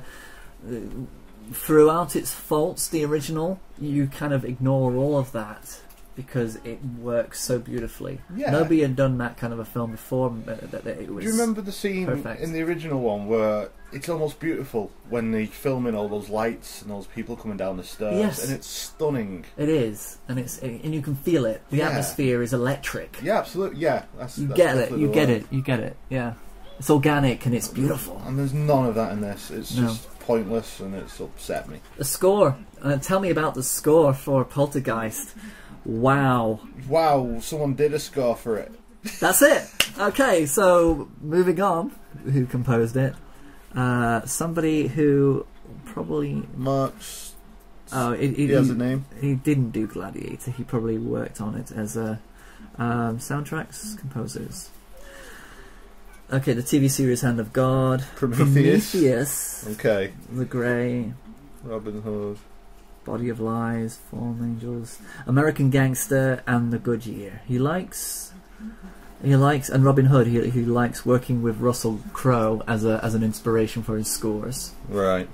throughout its faults, the original, you kind of ignore all of that because it works so beautifully. Yeah. Nobody had done that kind of a film before. That, it was Do you remember the scene perfect. in the original one where it's almost beautiful when they film in all those lights and those people coming down the stairs, Yes. and it's stunning. It is, and it's and you can feel it. The Yeah. atmosphere is electric. Yeah, absolutely. Yeah, that's, You that's get it. You get word. it. You get it. Yeah, it's organic and it's beautiful. And there's none of that in this. It's No. just pointless, and it's upset me. The score. Uh, tell me about the score for Poltergeist. Wow. Wow, someone did a score for it. That's it. Okay, so moving on. Who composed it? Uh, somebody who probably March. Oh, it, He has a name? He didn't do Gladiator. He probably worked on it as a um, soundtracks composers. Okay, the TV series Hand of God, Prometheus. Prometheus, Okay. The Grey, Robin Hood. Body of Lies, Fallen Angels, American Gangster, and The Good Year. He likes, he likes, and Robin Hood. He he likes working with Russell Crowe as a as an inspiration for his scores. Right.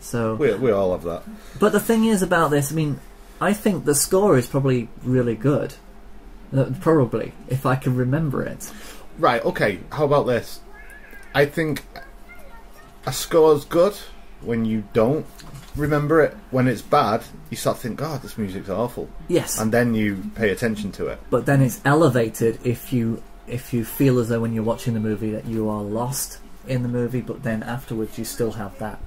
So We we all have that. But the thing is about this, I mean, I think the score is probably really good. Uh, Probably, if I can remember it. Right. Okay. How about this? I think a score's good when you don't remember it. When it's bad, you start to think, "God, this music's awful." Yes. And then you pay attention to it. But then it's elevated if you if you feel as though when you're watching the movie that you are lost in the movie, but then afterwards you still have that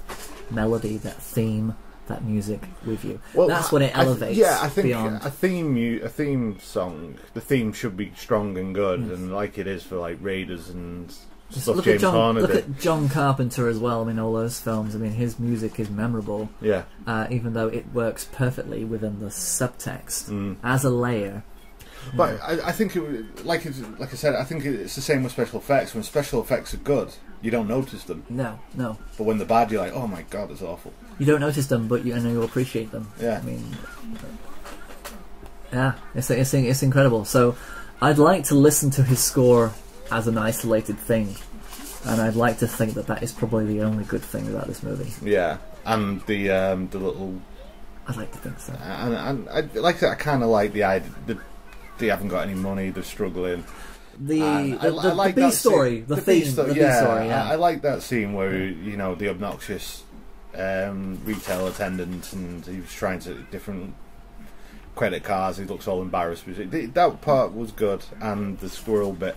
melody, that theme, that music with you. Well, That's when it I elevates. yeah, I think beyond. a theme, a theme song, the theme should be strong and good, and like it is for like Raiders and Just stuff look James at John. Horner Look did. at John Carpenter as well. I mean, all those films. I mean, his music is memorable. Yeah. Uh, even though it works perfectly within the subtext Mm. as a layer. But I, I think, it, like like I said, I think it's the same with special effects. When special effects are good, you don't notice them. No, no. But when they're bad, you're like, oh my god, it's awful. You don't notice them, but you and you appreciate them. Yeah. I mean, yeah, it's it's it's incredible. So, I'd like to listen to his score as an isolated thing, and I'd like to think that that is probably the only good thing about this movie. Yeah, and the um, the little. I'd like to think so. And, and I like that. I kind of like the idea. The, they haven't got any money. They're struggling. The And the, the, the B story, scene- the, B theme, sto- the B story. Yeah, I, I like that scene where you know the obnoxious um, retail attendant and he was trying to different credit cards. He looks all embarrassed. That part was good, and the squirrel bit.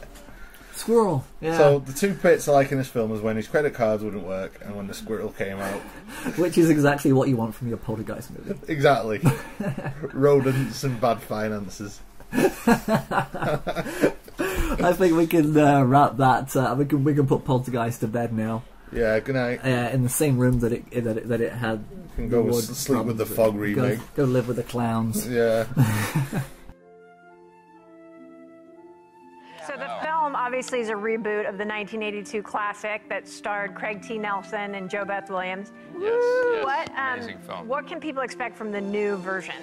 Squirrel. Yeah. So the two bits I like in this film is when his credit cards wouldn't work and when the squirrel came out. *laughs* which is exactly what you want from your poltergeist movie. *laughs* Exactly. *laughs* Rodents and bad finances. I think we can uh, wrap that. Uh, we can we can put Poltergeist to bed now. Yeah, good night. Uh, in the same room that it that it, that it had. Can go with- sleep with the problems. Fog Go- remake. Go, live with the clowns. *laughs* Yeah. So the film obviously is a reboot of the 1982 classic that starred Craig T. Nelson and JoBeth Williams. Yes, yes. What um, Amazing film. what can people expect from the new version?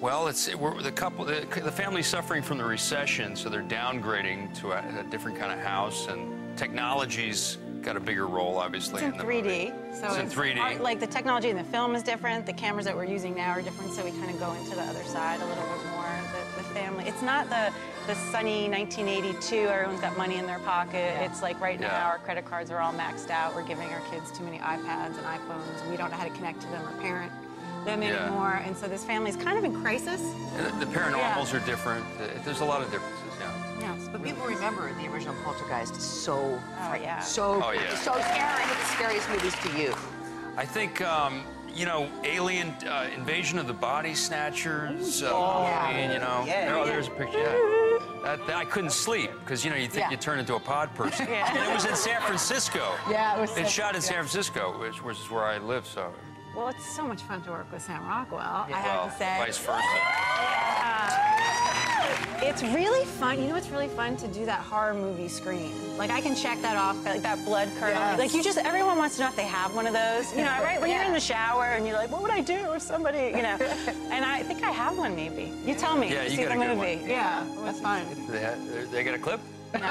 Well, it's we're, the couple, the, the family's suffering from the recession, so they're downgrading to a, a different kind of house, and technology's got a bigger role, obviously. It's in the 3D, so It's in 3D. art- like the technology in the film is different. The cameras that we're using now are different, so we kind of go into the other side a little bit more. The, the family. It's not the the sunny 1982. Everyone's got money in their pocket. It's like right now our credit cards are all maxed out. We're giving our kids too many iPads and iPhones. We don't know how to connect to them or parent them Yeah. anymore. And so this family's kind of in crisis. And the, paranormals are different. There's a lot of differences. Yeah. Yes, But people remember the original Poltergeist is so Oh, yeah. so Oh, yeah. so scary. One of the scariest movies to you. I think, um, you know, Alien uh, Invasion of the Body Snatchers. Uh, Oh, yeah. I mean, you know, Yeah. oh, there's a picture. Yeah. That, that- I couldn't sleep because you know you think Yeah. you turn into a pod person. *laughs* Yeah. And it was in San Francisco. Yeah, it was It's shot in yeah. San Francisco, which, which is where I live. So, Well, it's so much fun to work with Sam Rockwell. I well, have to say. vice versa. It's really fun. You know what's really fun to do that horror movie screen. Like I can check that off, like that blood curdle. Yes. Like you just everyone wants to know if they have one of those. You know, right? When you're in the shower and you're like, what would I do if somebody, you know? *laughs* and I think I have one maybe. You tell me. Yeah, you see got the a good movie. one. Yeah, that's fine. They, ha- they- they got a clip? No. *laughs*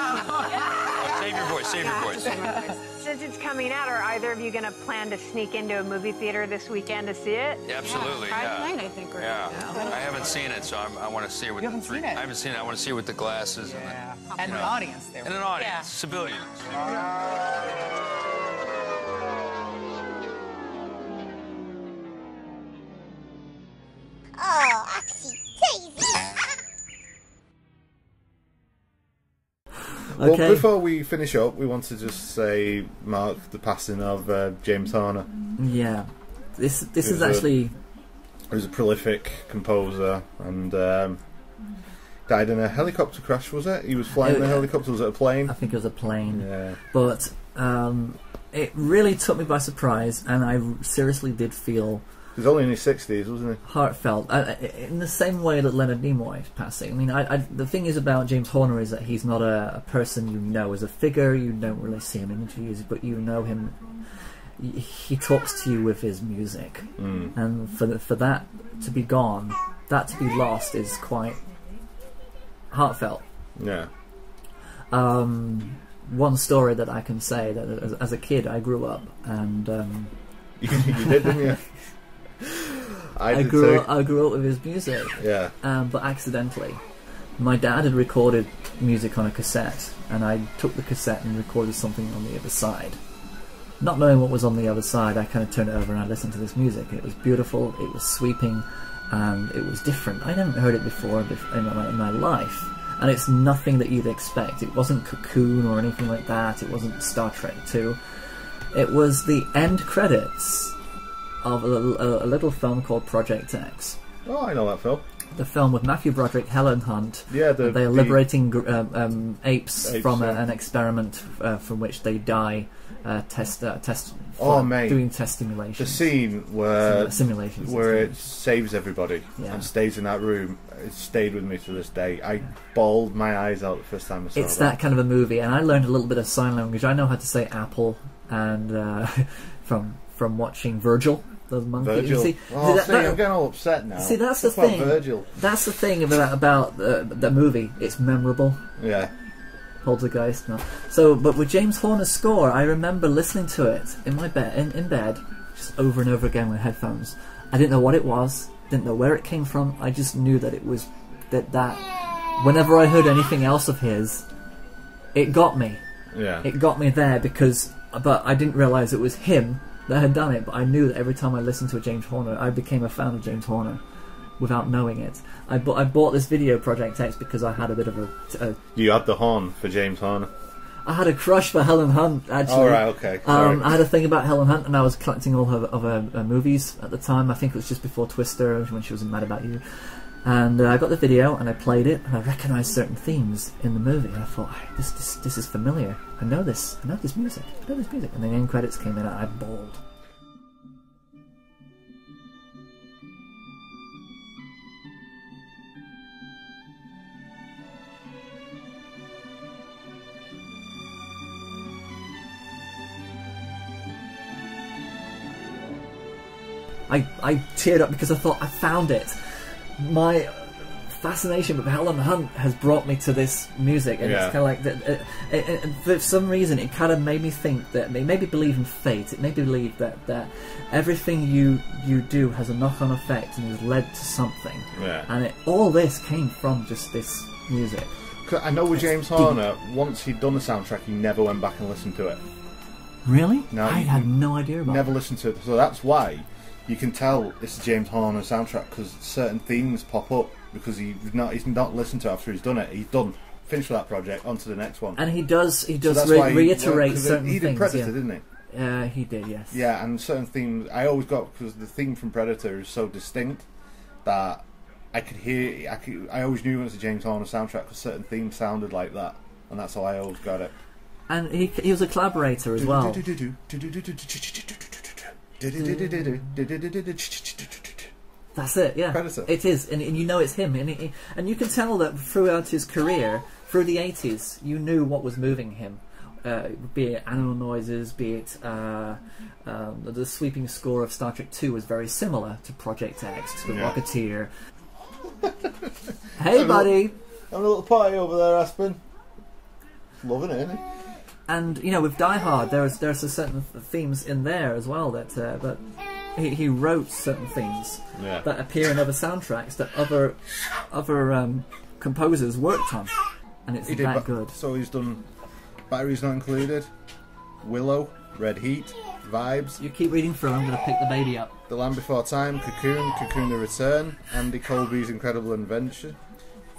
Oh, *laughs* save your voice. Save your voice. *laughs* Since it's coming out, are either of you going to plan to sneak into a movie theater this weekend to see it? Absolutely. Friday Yeah. night, I think we're Yeah. gonna. I haven't seen it, so I'm, I want to see it with You the haven't three. seen it? I haven't seen it. I want to see it with the glasses and, the, And you an audience there. and an audience, Yeah. civilians. Oh, Well, Okay. before we finish up, we want to just say mark the passing of uh, James Horner. Yeah, this this is was a- actually He was a prolific composer, and um, died in a helicopter crash. Was it? He was flying in a helicopter. Was it a plane? I think it was a plane. Yeah. But um, it really took me by surprise, and I seriously did feel He was only in his sixties, wasn't he? heartfelt uh, in the same way that Leonard Nimoy is passing. I mean, I, I, the thing is about James Horner is that he's not a, a person you know as a figure. You don't really see him in interviews, but you know him. He, he talks to you with his music, Mm. and for the, for that to be gone, that to be lost is quite heartfelt. Yeah. Um, one story that I can say that as, as a kid I grew up and um, You, *laughs* you did, didn't you? *laughs* I, I, grew up, I grew up with his music. Yeah. Um, but accidentally, my dad had recorded music on a cassette, and I took the cassette and recorded something on the other side. Not knowing what was on the other side, I kind of turned it over and I listened to this music. It was beautiful, it was sweeping, and it was different. I hadn't heard it before in my, in my life, and it's nothing that you'd expect. It wasn't Cocoon or anything like that. It wasn't Star Trek Two. It was the end credits of a little, a, a little film called Project X. Oh, I know that film. The film with Matthew Broderick, Helen Hunt. Yeah, the- they are liberating um, um, apes, Apes, from a, an experiment uh, from which they die. Uh, test, uh, test. Oh, for mate. doing test simulations. The scene where Simu- simulations. where it saves everybody Yeah. and stays in that room, it stayed with me to this day. I bawled my eyes out the first time I saw it. It's that kind of a movie, and I learned a little bit of sign language. I know how to say apple, and uh, *laughs* from from watching Virgil, the monkey. Virgil. See, oh, that- see, that- I'm getting all upset now. See, that's the thing. Virgil. That's the thing about about the, the movie. It's memorable. Yeah. Poltergeist. No. So, but with James Horner's score, I remember listening to it in my bed, in, in bed, just over and over again with headphones. I didn't know what it was, didn't know where it came from. I just knew that it was that that. Whenever I heard anything else of his, it got me. Yeah. It got me there because, but I didn't realize it was him that had done it. But I knew that every time I listened to a James Horner, I became a fan of James Horner without knowing it. I bought I bought this video Project X because I had a bit of a, a You had the horn for James Horner. I had a crush for Helen Hunt. Actually, Oh, okay. Sorry. Um, I had a thing about Helen Hunt, and I was collecting all her of her, her movies at the time. I think it was just before Twister, when she was in Mad About You. And uh, I got the video, and I played it, and I recognised certain themes in the movie. And I thought, "Hey, this, this this is familiar. I know this. I know this music. I know this music. And the end credits came in, and I bawled. I, I teared up because I thought I found it. My fascination with Helen Hunt has brought me to this music, and Yeah. it's kind of like that. Uh, for some reason, it kind of made me think that it made me believe in fate. It made me believe that that everything you you do has a knock-on effect and has led to something. Yeah. And it, all this came from just this music. I know with James. Horner, once he'd done the soundtrack, he never went back and listened to it. Really? No, I had no idea about. Never it. listened to it, so that's why you can tell it's a James Horner soundtrack because certain themes pop up because he's not he's not listened to after he's done it. He's done, finished with that project, on to the next one. And he does he does that's re- he- reiterate certain he did things. Predator, yeah. didn't he? Uh, he did, yes. Yeah, and certain themes I always got because the theme from Predator is so distinct that I could hear. I could. I always knew it was a James Horner soundtrack because certain themes sounded like that, and that's how I always got it. And he he was a collaborator as well. That's it, yeah. Predator. It is, and, and you know it's him, and it, and you can tell that throughout his career, through the eighties, you knew what was moving him. Uh, be it animal noises, be it uh, um, the sweeping score of Star Trek Two was very similar to Project X, to Yeah. Rocketeer. *laughs* hey, buddy. Having a little party over there, Aspen. Loving it, isn't he? And you know, with Die Hard, there's there's a certain themes in there as well that uh, that he, he wrote certain themes Yeah. that appear in other soundtracks that other other um, composers worked on, and it's He that ba- good. So he's done Batteries Not Included, Willow, Red Heat, Vibes. You keep reading through. I'm going to pick the baby up. The Land Before Time, Cocoon, Cocoon The Return, Andy Colby's Incredible Adventure,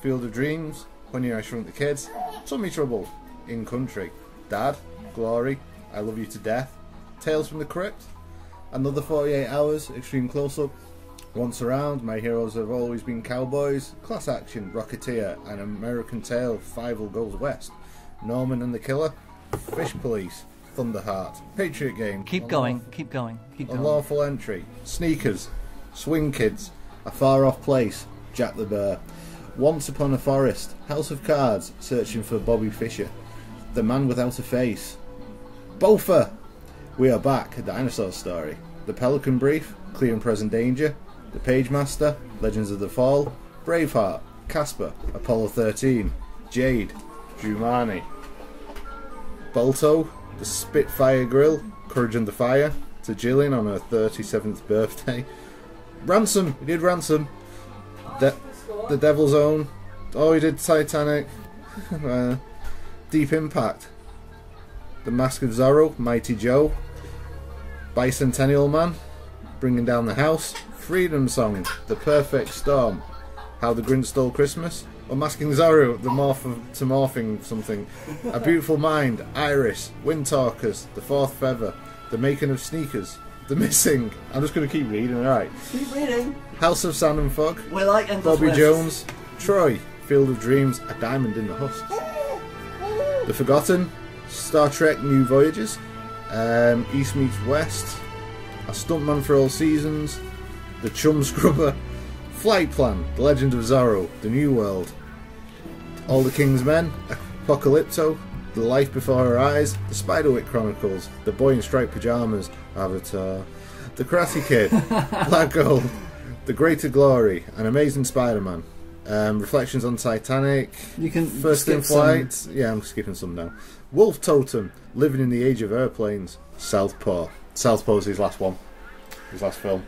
Field of Dreams, Honey I Shrunk the Kids, Tummy Trouble, In Country, Dad, Glory, I Love You to Death, Tales from the Crypt, Another 48 Hours, Extreme Close Up, Once around, my heroes have always been cowboys, class action, Rocketeer, an American Tail, Five Will Goes West, Norman and the Killer, Fish Police, Thunderheart, Patriot Game. Keep going, keep going, keep going. Unlawful Entry, Sneakers, Swing Kids, A Far Off Place, Jack the Bear, Once Upon a Forest, House of Cards, Searching for Bobby Fischer, The Man Without a Face, Bofa! We are back, a dinosaur story. The Pelican Brief, Clear and Present Danger, The Pagemaster, Legends of the Fall, Braveheart, Casper, Apollo 13, Jade, Jumanji, Balto, The Spitfire Grill, Courage and the Fire, to Gillian on her 37th birthday. *laughs* Ransom, he did Ransom. De- the Devil's Own. Oh, he did Titanic. *laughs* Uh, Deep Impact. The Mask of Zorro, Mighty Joe. Bicentennial Man, Bringing Down the House. Freedom Song, The Perfect Storm. How the Grinch Stole Christmas. Unmasking Zorro, The Morph of, to Morphing Something. A *laughs* Beautiful Mind, Iris. Wind Talkers, The Fourth Feather. The Making of Sneakers. The Missing. I'm just going to keep reading, alright. Keep reading. House of Sand and Fog. We like Bobby. Jones. Troy. Field of Dreams. A Diamond in the Husk. The Forgotten. Star Trek New Voyages. Um, East Meets West. A Stuntman for All Seasons. The Chum Scrubber. Flight Plan. The Legend of Zorro. The New World. All the King's Men. Apocalypto. The Life Before Her Eyes. The Spiderwick Chronicles. The Boy in Striped Pajamas. Avatar. The Karate Kid. *laughs* Black Gold. The Greater Glory. An Amazing Spider-Man. Um, Reflections on Titanic. You can First in Flight. Yeah, I'm skipping some now. Wolf Totem. Living in the Age of Airplanes. Southpaw. Southpaw's his last one. His last film.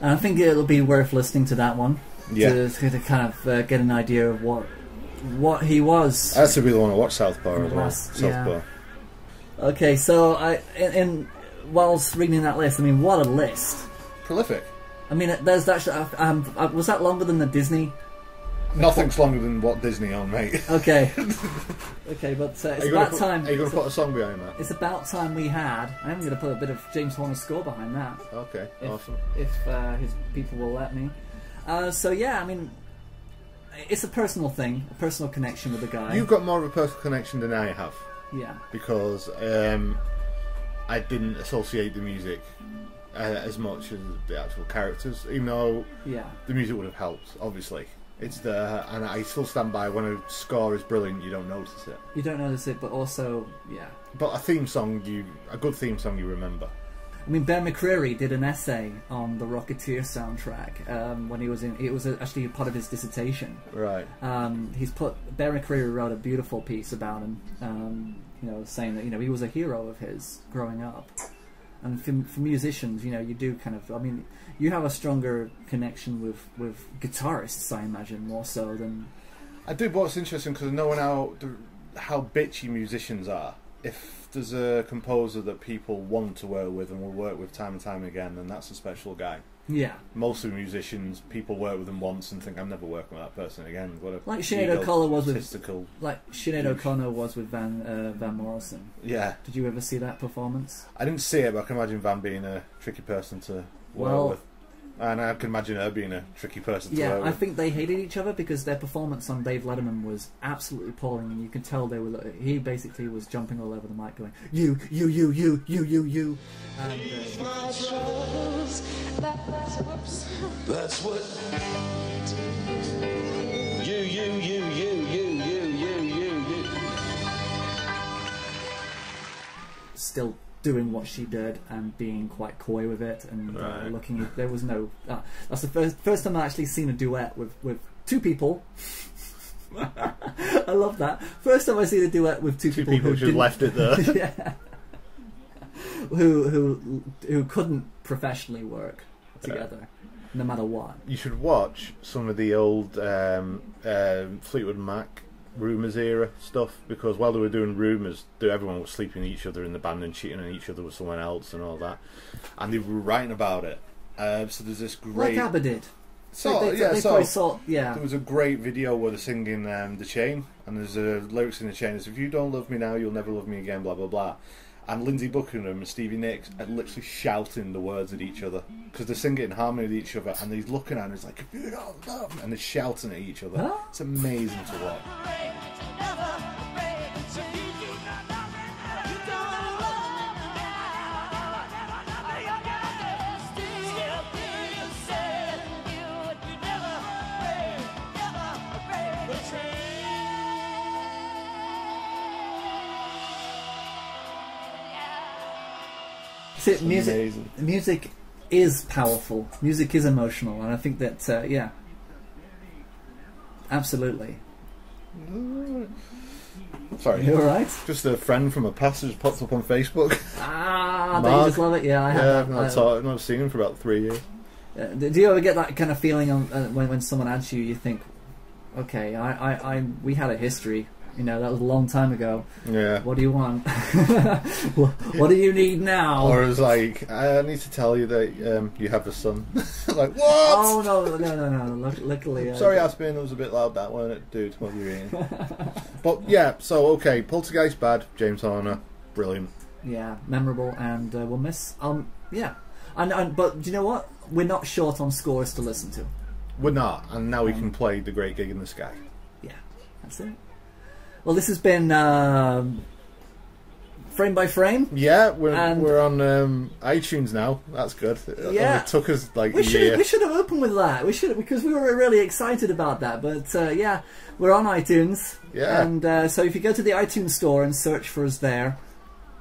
And I think it'll be worth listening to that one. Yeah. To, to kind of uh, get an idea of what what he was. I actually really one to watch Southpaw as well. Last- yeah. Okay, so I in, in whilst reading that list, I mean, what a list! Prolific. I mean, there's actually um, was that longer than the Disney? Nothing's longer than what Disney own, mate. *laughs* Okay, *laughs* okay, but uh, it's about put- time. Are you going to put a song behind that? It's about time we had. I'm going to put a bit of James Horner's score behind that. Okay, if, awesome. If uh, his people will let me. Uh, so yeah, I mean, it's a personal thing, a personal connection with the guy. You've got more of a personal connection than I have. Yeah. Because um, I didn't associate the music uh, as much as the actual characters, even though Yeah. the music would have helped, obviously. It's there, and I still stand by when a score is brilliant, you don't notice it. You don't notice it, but also, yeah. But a theme song, you a good theme song, you remember. I mean, Ben McCreary did an essay on the Rocketeer soundtrack um, when he was in. It was actually a part of his dissertation. Right. Um, he's put Ben McCreary wrote a beautiful piece about him. Um, you know, saying that you know he was a hero of his growing up. And for, for musicians, you know, you do kind of. I mean, you have a stronger connection with with guitarists, I imagine, more so than. I do, but it's interesting because knowing how how bitchy musicians are. If there's a composer that people want to work with and will work with time and time again, then that's a special guy. Yeah. Most of the musicians, people work with them once and think, I'm never working with that person again. What a Like Sinead O'Connor was with, like Sinead O'Connor was with Van uh, Van Morrison. Yeah. Did you ever see that performance? I didn't see it, but I can imagine Van being a tricky person to work Well- with. And I can imagine her being a tricky person to Yeah, work I think they hated each other because their performance on Dave Letterman was absolutely appalling, and you could tell they were. He basically was jumping all over the mic, going "You, you, you, you, you, you, you," and uh, That's what. You, you, you, you, you, you, you, you, you. still doing what she did and being quite coy with it and uh, Right. looking. There was no. Uh, that's the first first time I actually seen a duet with with two people. *laughs* I love that. First time I see the duet with two, people, people who just left it there. *laughs* yeah. Who who who couldn't professionally work together, no matter what. You should watch some of the old um, um, Fleetwood Mac Rumours era stuff because while they were doing Rumours, everyone was sleeping with each other in the band and cheating on each other with someone else and all that, and they were writing about it. Um, so there's this great. Like ABBA did. So They- they- yeah, they so yeah. There was a great video where they're singing um, "The Chain," and there's uh, lyrics in the chain. It's, "If you don't love me now, you'll never love me again." Blah blah blah. And Lindsey Buckingham and Stevie Nicks are literally shouting the words at each other because they're singing in harmony with each other, and he's looking at and he's like, "If you don't love," and they're shouting at each other. Huh? It's amazing to watch. It's music, amazing. music is powerful. Music is emotional, and I think that uh, yeah, absolutely. Sorry, You all right? Just a friend from a past just popped up on Facebook. Ah, don't you just love it? Yeah, I have. Yeah. I've not, I've not seen him for about three years. Uh, do you ever get that kind of feeling on, uh, when when someone adds you? You think, okay, I, I, I, we had a history. You know, that was a long time ago. Yeah. What do you want? *laughs* what, what do you need now? Or it's like, I need to tell you that um, you have a son. *laughs* like, what? Oh no, no, no, no! Luck- Luckily, uh, Sorry, Aspin, it was a bit loud that one, it, dude. What are you eating? *laughs* but yeah, so okay, Poltergeist bad, James Horner, brilliant. Yeah, memorable, and uh, we'll miss. Um, yeah, and, and but do you know what? We're not short on scores to listen to. We're not, and now we can play the Great Gig in the Sky. Yeah, that's it. Well, this has been um, frame by frame. Yeah, we're And- we're on um, iTunes now. That's good. It Yeah. took us like We should we should have opened with that. We should have because we were really excited about that. But uh, yeah, we're on iTunes. Yeah. And uh, so if you go to the iTunes store and search for us there,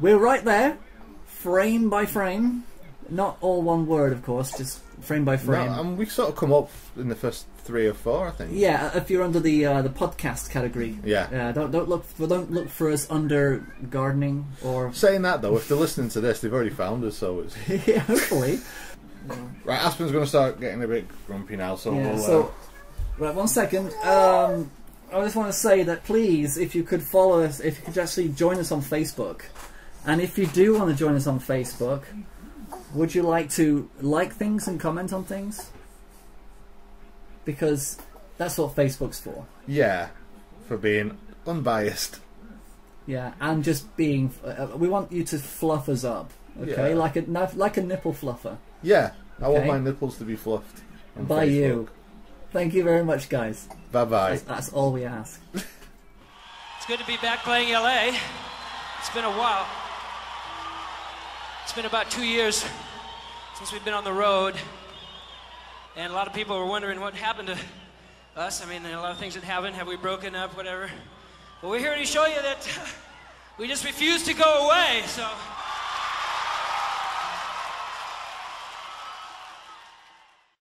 we're right there, frame by frame. Not all one word, of course, just frame by No, frame. and we sort of come up in the first three or four, I think. Yeah, if you're under the uh, the podcast category. Yeah. Uh, don't don't look for don't look for us under gardening or Saying that though, if they're listening to this, they've already found us, so it's *laughs* yeah, hopefully. *laughs* right. Aspen's going to start getting a bit grumpy now, so Yeah, we'll, so uh, right, one second. Um, I just want to say that please, if you could follow us, if you could actually join us on Facebook, and if you do want to join us on Facebook, would you like to like things and comment on things? Because that's what Facebook's for. yeah, for being unbiased. Yeah, and just being. Uh, we want you to fluff us up, okay? Yeah. Like a like a nipple fluffer. Yeah, I want my nipples to be fluffed. on By Facebook. you. Thank you very much, guys. Bye bye. That's, that's all we ask. *laughs* It's good to be back playing LA. It's been a while. It's been about two years since we've been on the road. And a lot of people were wondering what happened to us. I mean, a lot of things that happened. Have we broken up, whatever? But we're here to show you that *laughs* we just refuse to go away. So.